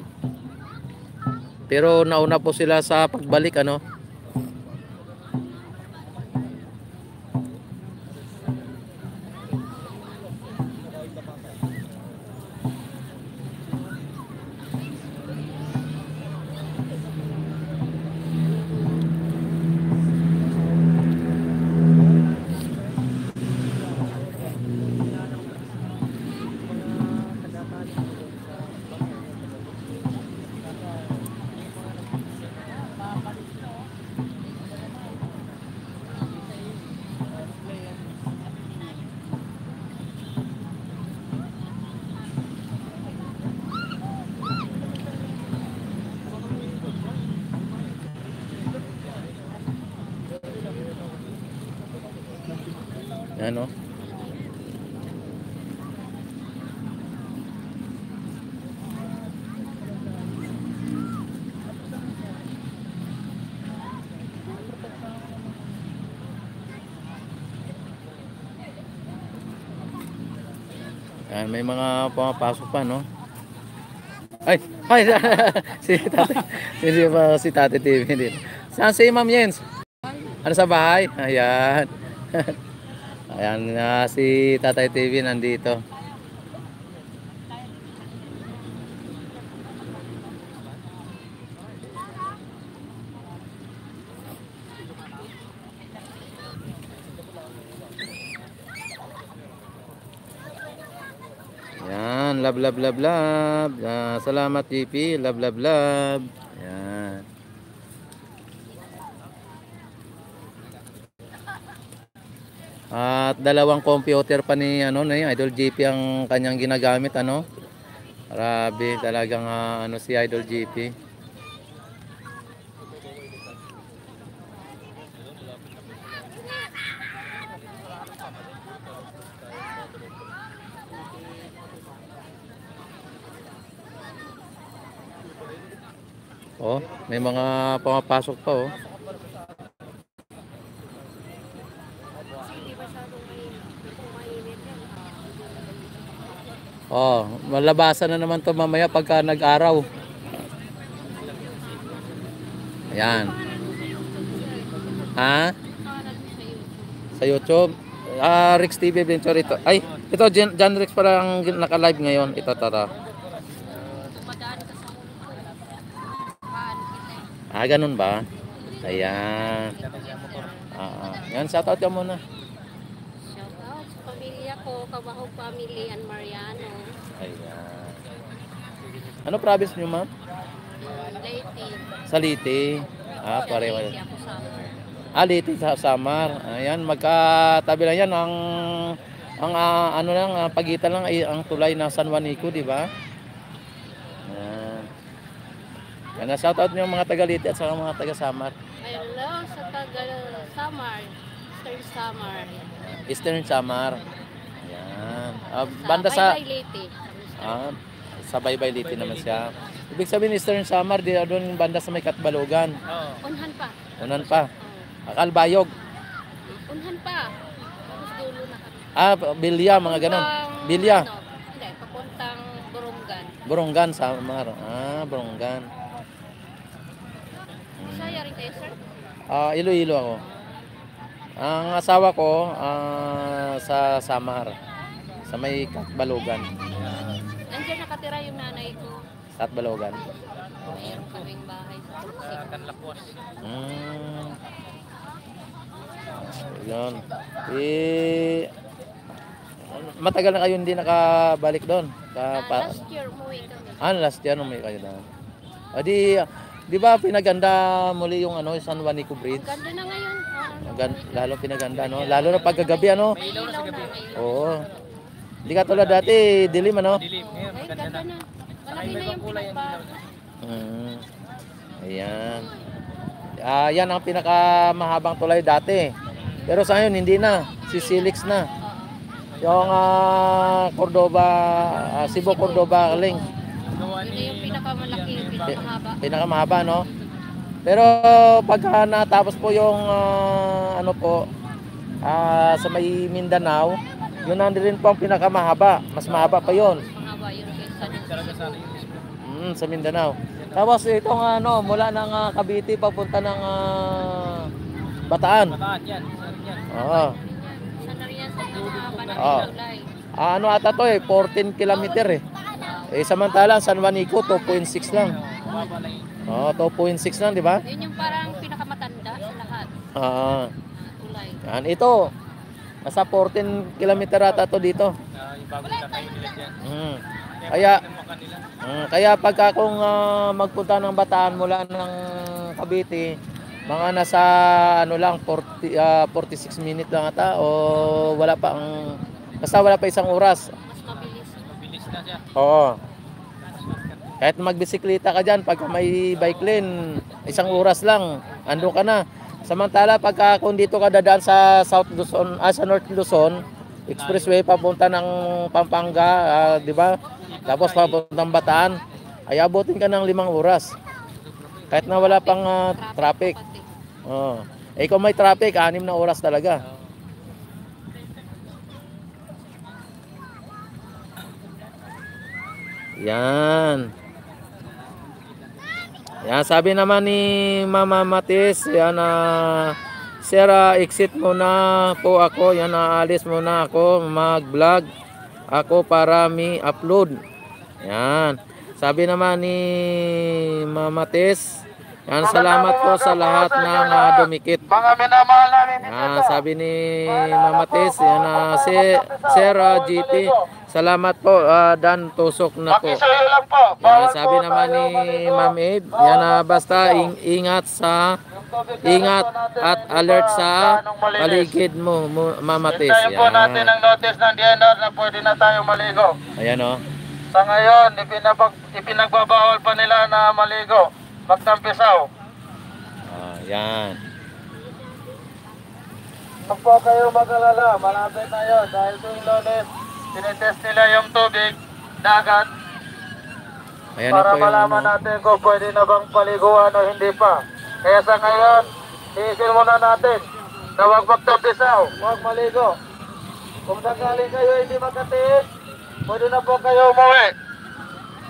Pero nauna po sila sa pagbalik. Ano? Yan, may mga pumapasok pa, no? Ay, ay, si Tate, pa si Tate TV din. Saan si Ma'am Jens? Ano sa bahay? Ayan. Ayan na si Tatay TV nandito. Yan, love love love. Ah, salamat GP, love love love. Yan. At dalawang computer pa ni ano ni Idol GP ang kanyang ginagamit ano. Grabe, talagang ah, ano si Idol GP. May mga pumapasok pa oh. Oh, malabasan na naman 'to mamaya pagka nag-araw. Ayan. Ha? Sa YouTube. Ah, Rex TV Venture ito. Ay, ito Jan Rex parang naka-live ngayon. Ito tara. Ah, ganun ba? Ayan. Ah, ah. Yan, shoutout ka muna. Shoutout sa pamilya ko, Kabahog Family and Mariano. Ayan. Ano province niyo, ma'am? Lady. Salite. Ah, pareho. Sa Ah, Leyte sa Samar. Ayan, magkatabi lang yan. Ang, ang ah, ano lang, ah, pagitan lang ay ang tulay ng San Juanico, di ba? Ayan. Yan, na shoutout niyo mga taga Leyte at saka mga taga Samar. Hello sa taga Samar. Eastern Samar. Eastern Samar. Ayan. Ah, banda sa... Ah, sa Baybay Leyte naman siya. Ibig sabihin Eastern Samar, di doon banda sa may Katbalogan. Unhan pa. Unan pa. Akalbayog. Unhan pa. Tapos dulo na kami. Ah, Bilya, mga ganon. Papuntang, Bilya. Ano, hindi, papuntang Burungan. Buronggan, Samar. Ah, Buronggan. Bisaya rin kayo, sir? Ah, Iloilo ako. Ang asawa ko ah, sa Samar. Sa may Katbalogan. Nandiyan nakatira yung nanay ko. Katbalogan. Mayroon kaming bahay sa Tursik. Hmm. Yun. Eh, matagal na kayo hindi nakabalik doon. Ka, pa, last year, umuwi kami. ah, last year may kayo doon. Ah, di, di ba pinaganda muli yung ano, San Juanico Bridge? Ganda na ngayon. Ah, Gan, lalo pinaganda, no? Lalo na pagkagabi, ano? May ilaw na, may ilaw. Oo. Hindi ka tulad dati, dilim, ano? Ay, ganda na. Malaki na yung pinagbago. Mm. Ayan. Ah, yan ang pinakamahabang tulay dati. Pero sa ngayon, hindi na. Si Silix na. Yung ah, Cordoba, ah, Cebu Cordoba link. Yun na yung pinakamalaki, yung pinakamahaba. Pinakamahaba, no? Pero pagka natapos po yung ah, ano po, ah, sa may Mindanao, yun na rin po ang pinakamahaba. Mas mahaba pa yon. Mahaba yun kaysa Mm, sa Mindanao. Tapos itong ano, mula ng ah, Cavite papunta ng ah, Bataan. Bataan yan. Oo. Sa nariyan sa. Ah, ano ata to eh, 14 kilometer eh. Eh samantalang San Juanico 2.6 lang. Oo, 2.6 lang, di ba? Yun yung parang pinakamatanda sa lahat. Ah, tulay. yan ito. Nasa 14 kilometer ata to dito. Ah, yung bagong tatay nila dyan. Mm. Kaya. Mm, kaya pagka kung ah, magpunta ng Bataan mula ng Cavite, mga nasa ano lang 40 ah, 46 minutes lang ata o wala pa ang basta wala pa isang oras. Mas mabilis. Mabilis na siya. Oo. Kahit magbisikleta ka diyan pagka may bike lane, isang oras lang ando ka na. Samantala pagka kung dito ka dadaan sa South Luzon, ah, sa North Luzon, expressway papunta ng Pampanga, ah, 'di ba? Tapos papuntang Bataan, ay abutin ka ng limang oras. Kahit na wala pang ah, traffic. Oo. Eh kung may traffic, anim na oras talaga. Yan. Yan, sabi naman ni Mama Matis, yan na Sir, ah, exit muna po ako. Yan, aalis muna ako mag-vlog ako para mi upload. Yan. Sabi naman ni Mama Matis, yan, salamat po sa lahat ng ah, dumikit. Mga minamahal namin Ah, sabi ni Mama Tess, yan na si Sir ah, GP. Salamat po ah, dan tusok na po. lang po. Yan, sabi naman ni Ma'am Abe, yan na basta ing- ingat sa ingat at alert sa paligid mo, Mama Tess. Yan. notice ng DNR na pwede na tayo maligo. Ayan oh. Sa ngayon, ipinagbabawal pa nila na maligo. Magtampisaw. Ah, yan. Huwag po kayo mag-alala, malapit na yun. Dahil tuwing lunes, tinitest nila yung tubig, dagat, Ayan na para yung malaman ano. natin kung pwede na bang paliguan o hindi pa. Kaya sa ngayon, iisin muna natin na huwag magtampisaw, huwag maligo. Kung sakaling kayo hindi makatiis, pwede na po kayo umuwi.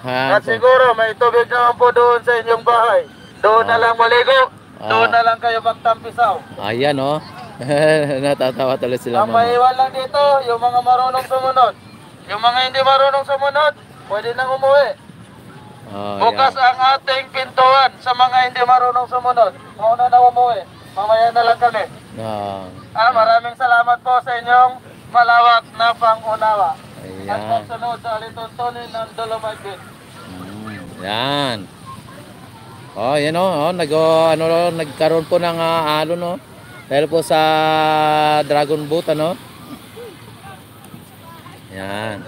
Ha, At siguro may tubig naman po doon sa inyong bahay. Doon na Ah. lang maligo. Doon Ah. na lang kayo magtampisaw. Ayan oh. Natatawa tuloy sila Ang maiwan lang dito, yung mga marunong sumunod. Yung mga hindi marunong sumunod, pwede nang umuwi. Oh, Bukas ayan. ang ating pintuan sa mga hindi marunong sumunod. Mauna na umuwi. Mamaya na lang kami. Ah, Ah, maraming salamat po sa inyong malawak na pangunawa. At ayan. pagsunod sa alituntunin ng Dolomite Beach. Mm, yan. Oh, yan oh, oh nag oh, ano nagkaroon po ng ah, alon no. Dahil po sa Dragon Boat ano. Yan.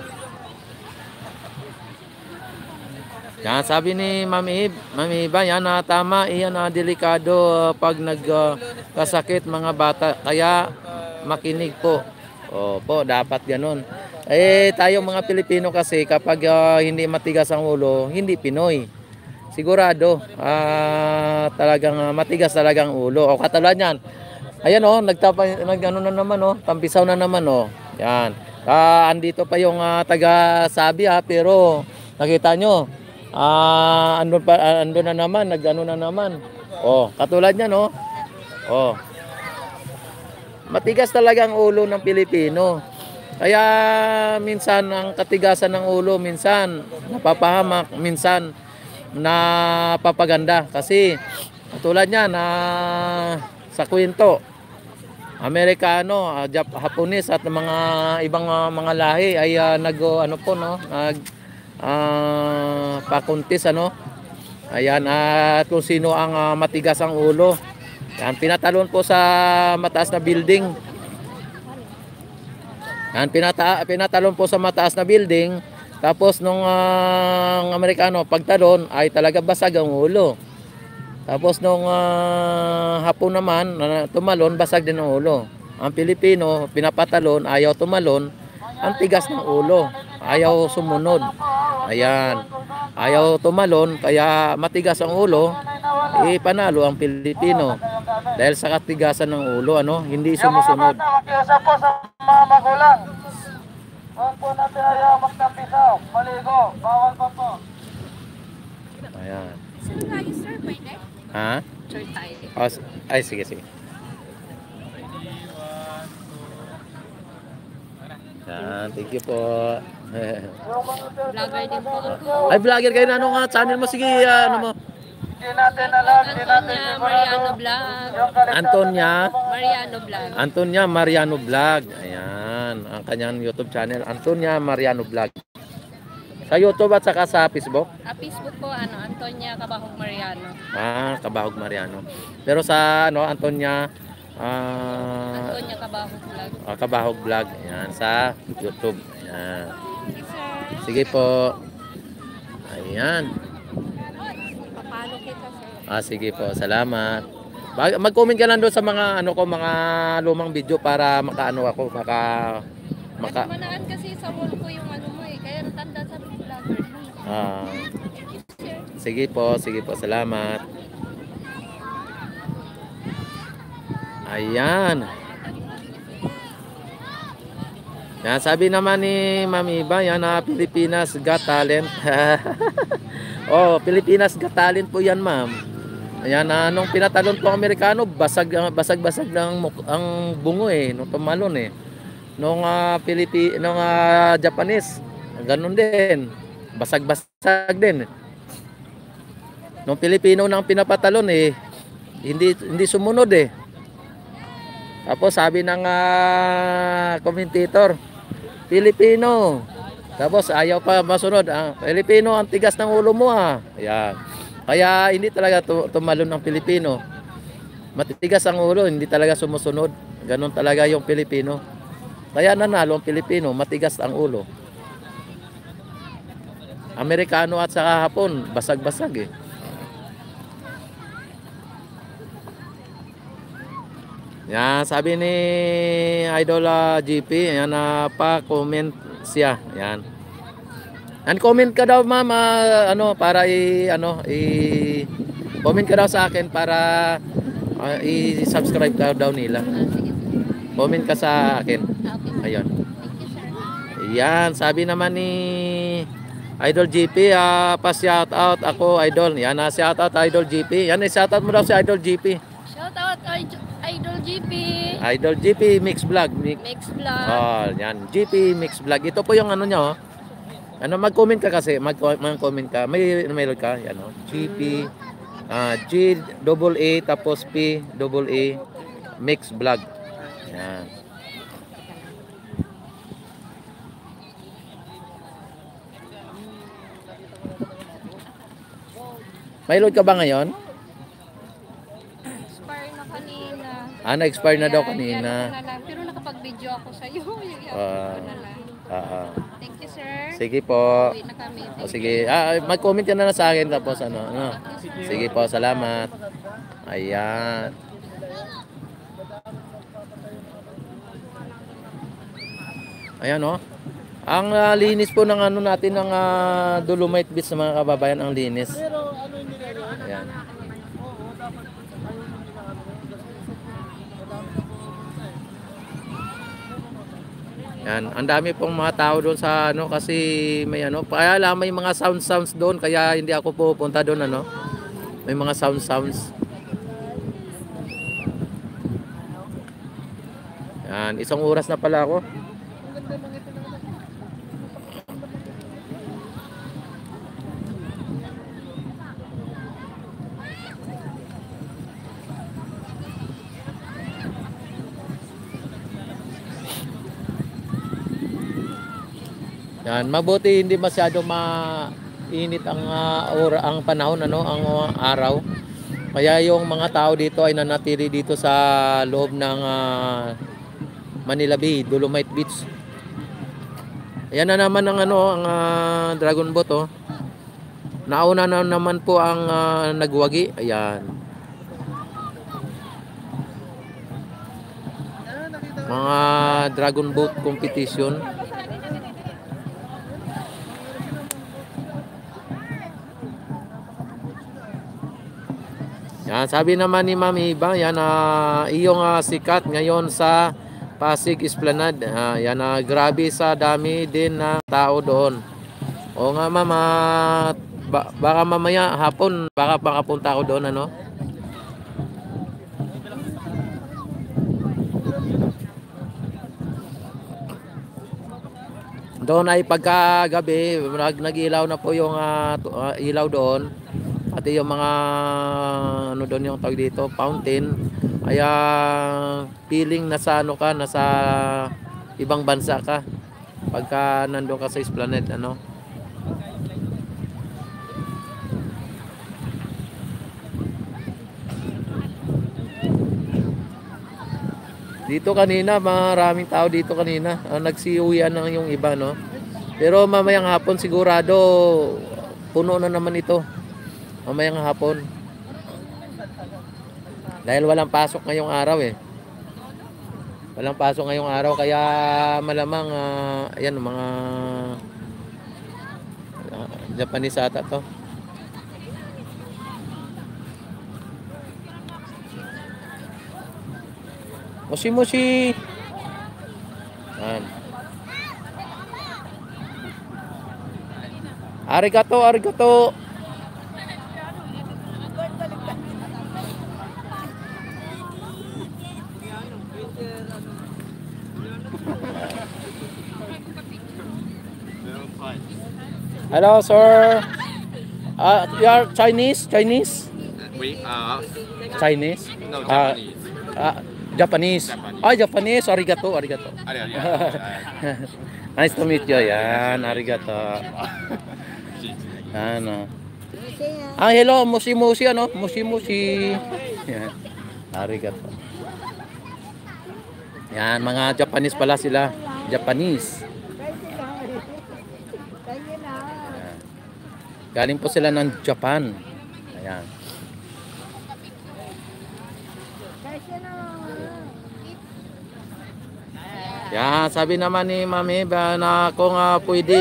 Yan sabi ni Ma'am Ib, Ma'am Iba, yan na tama, iyan na delikado ah, pag nagkasakit mga bata. Kaya makinig po. Opo, dapat ganun. Eh, tayong mga Pilipino kasi kapag ah, hindi matigas ang ulo, hindi Pinoy. Sigurado, ah, talagang ah, matigas talagang ulo. O katulad yan. Ayan oh, nagtapa nagano na naman oh, tampisaw na naman oh. Yan. Ah, andito pa yung ah, taga sabi ha, pero nakita nyo, ah, andun pa andun na naman, nagano na naman. Oh, katulad niyan oh. Oh. Matigas talaga ang ulo ng Pilipino. Kaya minsan ang katigasan ng ulo, minsan napapahamak, minsan napapaganda. Kasi katulad niyan na sa kwento, Amerikano, ah, Jap- Hapones at mga ibang ah, mga lahi ay ah, nag ano po no, nag ah, pakuntis ano. Ayan at kung sino ang ah, matigas ang ulo. Yan pinatalon po sa mataas na building. Yan pinata pinatalon po sa mataas na building. Tapos nung ang Amerikano pagtalon ay talaga basag ang ulo. Tapos nung ah, hapon naman na tumalon basag din ang ulo. Ang Pilipino pinapatalon ayaw tumalon, ang tigas ng ulo, ayaw sumunod. Ayan. Ayaw tumalon kaya matigas ang ulo, eh panalo ang Pilipino. Dahil sa katigasan ng ulo ano, hindi sumusunod. sa mga magulang. Huwag po natin. Maligo. Bawal pa po. Ayan. Saan tayo, sir? Pwede? Ha? Sure tayo. Oh, ay sige sige. Yan, thank you po. Vlogger din po ako. ay, vlogger kayo na ano nga channel mo? Sige, ah, ano mo? Antonia. Mariano Vlog. Antonia, Mariano Vlog. Antonia Mariano Vlog. Ayan, ang kanyang YouTube channel, Antonia Mariano Vlog. Sa YouTube at saka sa Facebook? Ah, Facebook po, ano, Antonia Kabahog Mariano. Ah, Kabahog Mariano. Pero sa ano, Antonia ah, Antonia Kabahog Vlog. ah, Kabahog Vlog. Ayan, sa YouTube. Ayan. Sige po. Ayan. Papalo kita, sir. Ah, sige po. Salamat. Mag-comment ka lang doon sa mga ano ko, mga lumang video para makaano ako, maka maka Manaan kasi sa wall ko yung ano mo eh. Kaya natanda sa vlogger. ah, Thank you, sir. sige po, sige po. Salamat. Ayan. Yan, sabi naman ni Mami Iba, yan na Pilipinas Got Talent. oh, Pilipinas Got Talent po yan, ma'am. Ayan, na nung pinatalon po ang Amerikano, basag basag basag ng ang bungo eh, nung tumalon eh. Nung ah, Pilipi nung ah, Japanese, ganun din. Basag-basag din. Nung Pilipino nang pinapatalon eh, hindi hindi sumunod eh. Tapos sabi ng ah, commentator, Pilipino. Tapos ayaw pa masunod. Ah, Pilipino, ang tigas ng ulo mo ah. Ayan. Kaya hindi talaga tu- tumalon ang Pilipino. Matitigas ang ulo, hindi talaga sumusunod. Ganon talaga yung Pilipino. Kaya nanalo ang Pilipino, matigas ang ulo. Amerikano at saka Hapon, basag-basag eh. Yan, sabi ni Idol ah, GP, yan na pa-comment siya. Yan. Yan, comment ka daw ma'am, ah, ano, para i, ano, i, comment ka daw sa akin para ah, i-subscribe ka daw nila. Comment ka sa akin. Ayun. Yan, sabi naman ni Idol GP, ah, pa-shout out ako, Idol. Yan, na shout out Idol GP. Yan, shout out mo daw si Idol GP. Shout out kay Idol GP. Idol GP Mix Vlog. Mix, Mix Vlog. oh, yan, GP Mix Vlog. Ito po yung ano niya, oh. Ano, mag-comment ka kasi, mag- mag-comment ka. May meron ka, yan, oh. GP, ah, G double A, tapos P double A, Mix Vlog. Yan. May load ka ba ngayon? Expire na kanina. Ah, na-expire na daw kanina. yan na lang. Pero nakapag-video ako sa iyo. Ah. na lang. Ah, ah. Thank you, sir. Sige po. Uwi na kami. O Thank sige, ah, mag-comment ka na lang sa akin tapos ano, ano. Sige po, salamat. Ayan. Ayan oh. Ang ah, linis po ng ano natin ng ah, Dolomite Beach mga kababayan ang linis. Ayan. Yan, ang dami pong mga tao doon sa ano kasi may ano, kaya lang may mga sound sounds doon kaya hindi ako pupunta doon ano. May mga sound sounds. Yan, isang oras na pala ako. Yan, mabuti hindi masyado mainit ang ah, ora, ang panahon ano, ang ah, araw. Kaya yung mga tao dito ay nanatili dito sa loob ng ah, Manila Bay, Dolomite Beach. Ayan na naman ang ano, ang ah, Dragon Boat oh. Nauna na naman po ang ah, nagwagi. Ayan. Mga Dragon Boat competition. Yan, sabi naman ni Ma'am Iba, yan ah, iyong ah, sikat ngayon sa Pasig Esplanade. Ah, yan ah, grabe sa dami din ng tao doon. O nga ma'am, ah, ba- baka mamaya hapon, baka makapunta ako doon ano. Doon ay pagkagabi, nag nag-ilaw na po yung tu- ah, ilaw doon. Pati yung mga ano doon yung tawag dito, fountain. Ay feeling nasa ano ka, nasa ibang bansa ka. Pagka nandoon ka sa Esplanade ano. Dito kanina, maraming tao dito kanina. Uh, nagsiuwian na yung iba, no? Pero mamayang hapon sigurado puno na naman ito. Mamayang hapon. Dahil walang pasok ngayong araw eh. Walang pasok ngayong araw kaya malamang ah, ayan mga ah, Japanese ata to. Moshi moshi. Yan. Arigato, arigato. Hello, sir. Uh, you are Chinese? Chinese? We are Chinese? no Ah, Japanese. ah, Japanese. Japanese. Ah, Japanese. Arigato, arigato. Ano nice to meet you. Yan, arigato. Yan, ah. Hello, musi musi ano? Musi musi. Yan. Arigato. Yan, mga Japanese pala sila. Japanese. Yan. Galing po sila ng Japan. Ayan. Yan, sabi naman ni Mami ba na kung ah, pwede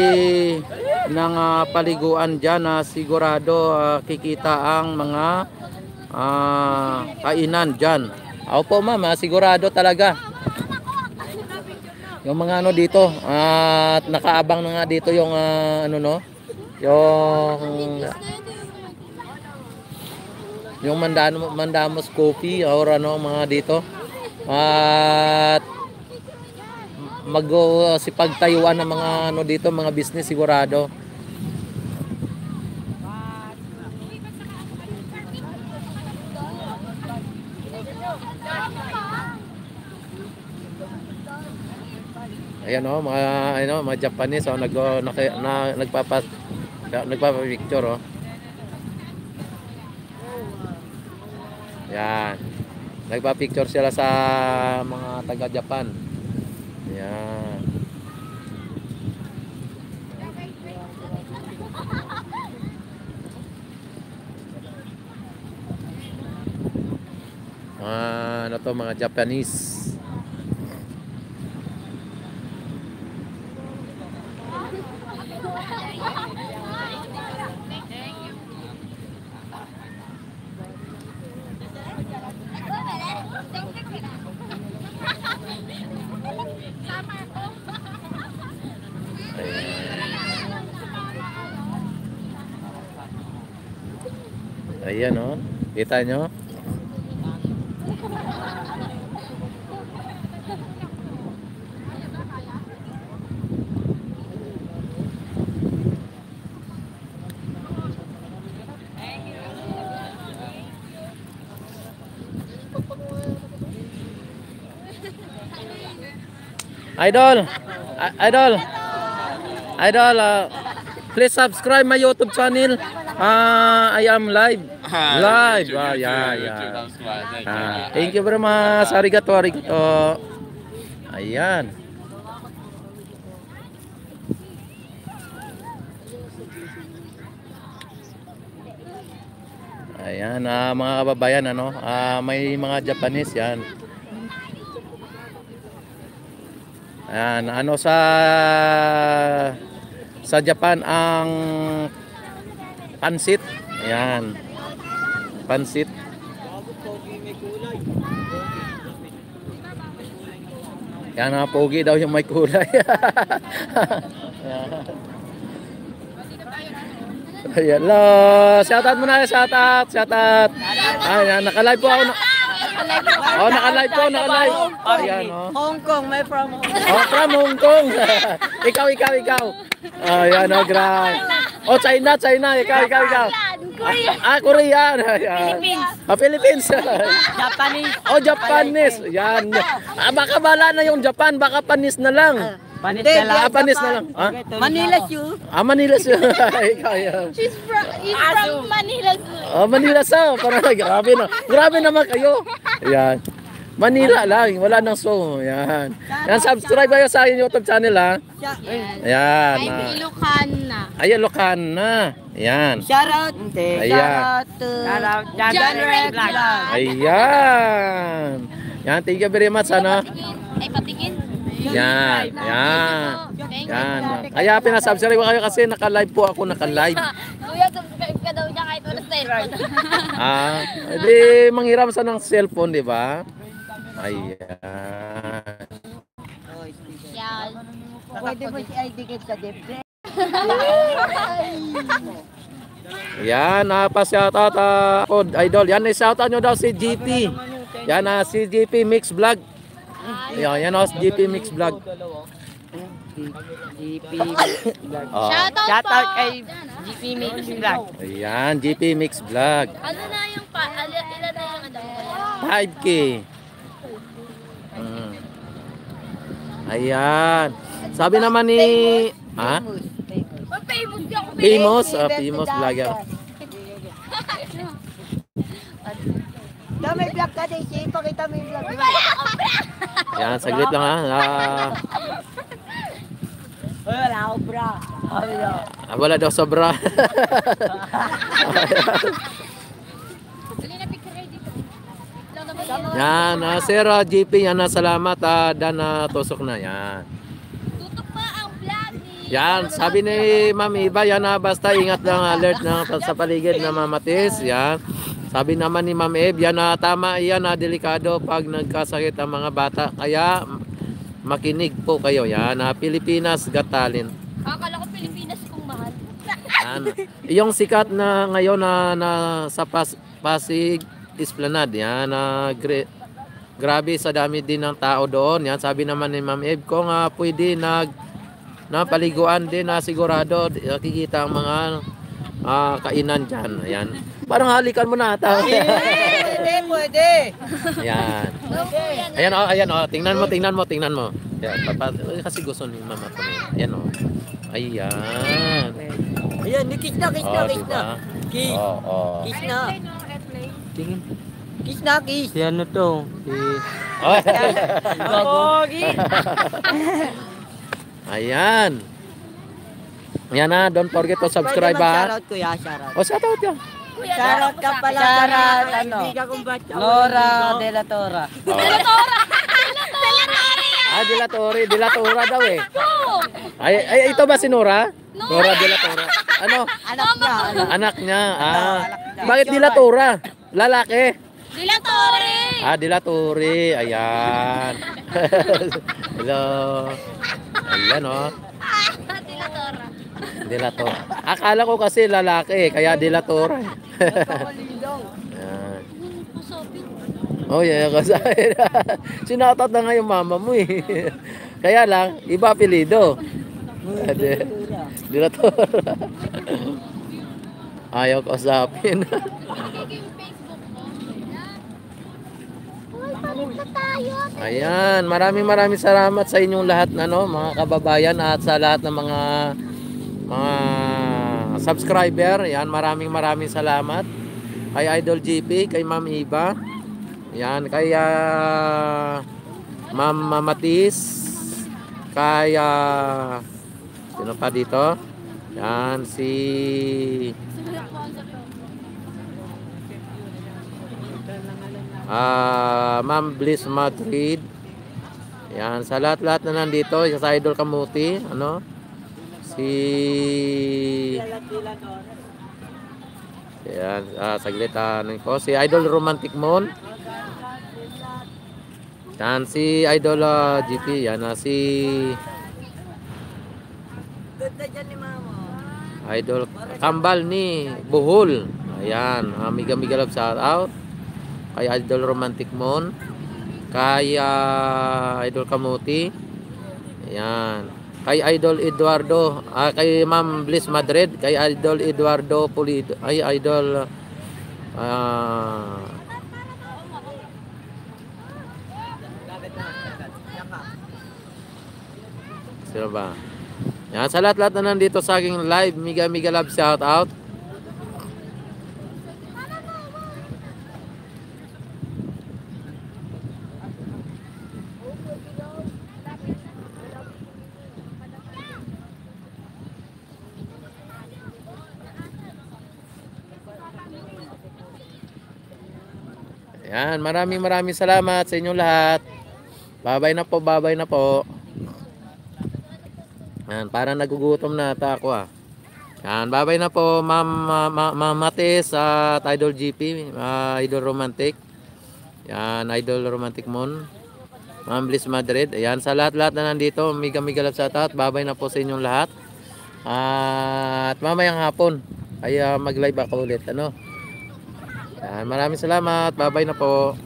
ng ah, paliguan dyan na sigurado ah, kikita ang mga ah, kainan dyan. Opo ma'am, sigurado talaga. Yung mga ano dito, at nakaabang na nga dito yung ah, ano no, yung yung Mandamos, Mandamos Coffee or ano mga dito. At mag si pagtayuan ng mga ano dito, mga business sigurado. Ayan oh, mga ano, mga Japanese oh, nag oh, naki, na, nagpapa nagpapa-picture oh. Yan. Nagpa-picture sila sa mga taga Japan. Yan. Mga ano to, mga Japanese. Ayan oh. Kita nyo? Idol, idol, idol, uh, please subscribe my YouTube channel. Uh, I am live. Live. Ah, yeah, yeah. Ah, thank you very much. Arigato, arigato. Ayan. Ayan, ah, mga kababayan, ano, ah, may mga Japanese yan. Ayan, ano sa sa Japan ang pansit. Ayan. Pansit. Yan na pogi daw yung may kulay. Ayan. Hello. Shoutout muna. Shoutout. Shoutout. Ayan. Naka-live po ako. Na oh, naka-live po. Naka-live. Ayan. Oh. Hong Kong, may from Hong Kong. Oh, from Hong Kong. ikaw, ikaw, ikaw. Ayan, oh, grabe. Oh, China, China. Ikaw, ikaw, ikaw. Ah, Korean. Ayan. Philippines. Ah, Philippines. Japanese. oh, Japanese. Yan. Ah, baka bala na yung Japan. Baka panis na lang. Panis Ah, panis na lang. Ah, Manila Shoe. ah Manila siya. ikaw, yan. She's from, he's from Manila. Oh, Manila sa. Parang grabe na. Grabe naman kayo. Yan. Manila lang, wala nang so. Yan. Yan, subscribe kayo sa akin YouTube channel ha. Ayan. I'm ah. Ilocana. Ayan, Locan na. Ayan. Shout out. Ayan. Shout out to John Red Vlog. Ayan. Yan, thank you very much. Ano? Ay, patingin. Yan. Yan. Yan. Kaya pinasubscribe ko kayo kasi naka-live po ako, naka-live. Kuya, subscribe ka daw niya kahit wala cellphone. Ah, di manghiram sa ng cellphone, di ba? Ayan. Yan. Pwede mo si ID kit sa dibdib. Yan, napa-shoutout uh, ako, idol. Yan, shoutout nyo daw si GP. Yan, ah, si GP Mix Vlog. Yan, yan oh, si GP Mix Vlog. GP. Oh. Shoutout Shout po. out kay GP Mix Vlog. Ayan, GP Mix Vlog. Ano na yung pa? Ilan na yung ano? 5K. Mm. Ayan. Sabi naman ni... Ha? Famous ka ako. Famous? Ah, famous vlogger. Daw may vlog ka din siya. Ipakita mo yung vlog. Yan, saglit lang ha. Ah, Wala ako bra. Wala. ah, wala daw sobra. Dali na picture kayo dito. Lang naman yun. yan, ah, Sir ah, JP, yan na salamat. Ah, dan na tusok na. Yan. Tutok pa ang vlog ni... Yan, sabi ni Ma'am Iba, yan na basta ingat lang alert na sa paligid na mamatis. Yan. Sabi naman ni Ma'am Eb, yan na tama yan na delikado pag nagkasakit ang mga bata. Kaya makinig po kayo. Yan, ah, Pilipinas Got Talent. Akala ko Pilipinas kung mahal. Yan. Yung sikat na ngayon na, na sa Pas, Pasig Esplanade, yan, na gre- grabe sa dami din ng tao doon. Yan, sabi naman ni Ma'am Eve, kung ah, pwede nag na paliguan din na sigurado nakikita ang mga ah, kainan diyan. Ayan. Parang halikan mo na ata. Pwede, pwede. Ayan. Ayan oh, ayan oh. Tingnan mo, tingnan mo, tingnan mo. Ayan, papa, kasi gusto ni mama ko. Ayan oh. Ayan. Ayan, kiss na, kiss na, Oh, kiss na. diba? Kiss. Oh, oh. Kiss na. Tingin. Kiss na, kiss. Si ano to? Si... Oh. Pogi. Ayan. Ayan na, don't forget to subscribe ha. Shoutout kuya, shoutout. O, shoutout ka. Shoutout ka pala Shoutout, ano? kaibigan kong batch. Nora de la Tora. Oh. Ah, Dilatori. Dilatora daw eh. Ay, ay, ito ba si Nora? Nora Dilatora. Ano? Anak niya. anak. Anak niya. Ah. Bakit Dilatora? Lalaki. Dilatore! Ah, Dilatori. Ayan. Hello. Ayan oh. Dilatora. Dilatora. Akala ko kasi lalaki, kaya Dilatora. Oh, yeah, kasi sinatat na nga yung mama mo eh. Kaya lang, iba apelido. Dilatora. Ayaw ko tayo. Ayan, maraming maraming salamat sa inyong lahat na no, mga kababayan at sa lahat ng mga mga subscriber. Ayan, maraming maraming salamat. Kay Idol GP, kay Ma'am Iba. Ayan, kay ah, Ma'am Matis. Kay ah, sino pa dito? Yan, si Ah, Ma'am Bliss Madrid. Yan, sa lahat-lahat na nandito, sa Idol Kamuti, ano? Si Yan, ah, saglit ah, ano ko, si Idol Romantic Moon. Yan, si Idol ah, GP, yan, ah, si Ganda ni mama. Idol Kambal ni Buhol. Ayan, uh, miga miga love shout out. Kay Idol Romantic Moon. Kay ah, Idol Kamuti. Ayan. Kay Idol Eduardo, ah, kay Ma'am Bliss Madrid, kay Idol Eduardo Pulido, ay Idol ah Sino ba? Yan, sa lahat-lahat na nandito sa aking live, miga miga love shout out. Yan, maraming maraming salamat sa inyong lahat. Babay na po, babay na po. Yan, parang nagugutom na ata ako ah. Yan, babay na po Ma'am Ma- Ma- Ma'am Mates at Idol GP, ah, Idol Romantic. Yan, Idol Romantic Moon. Ma'am Bliss Madrid. Ayan, sa lahat-lahat na nandito, miga miga love shout out. Babay na po sa inyong lahat. at mamayang hapon, ay ah, mag-live ako ulit. Ano? Yan, maraming salamat. Babay na po.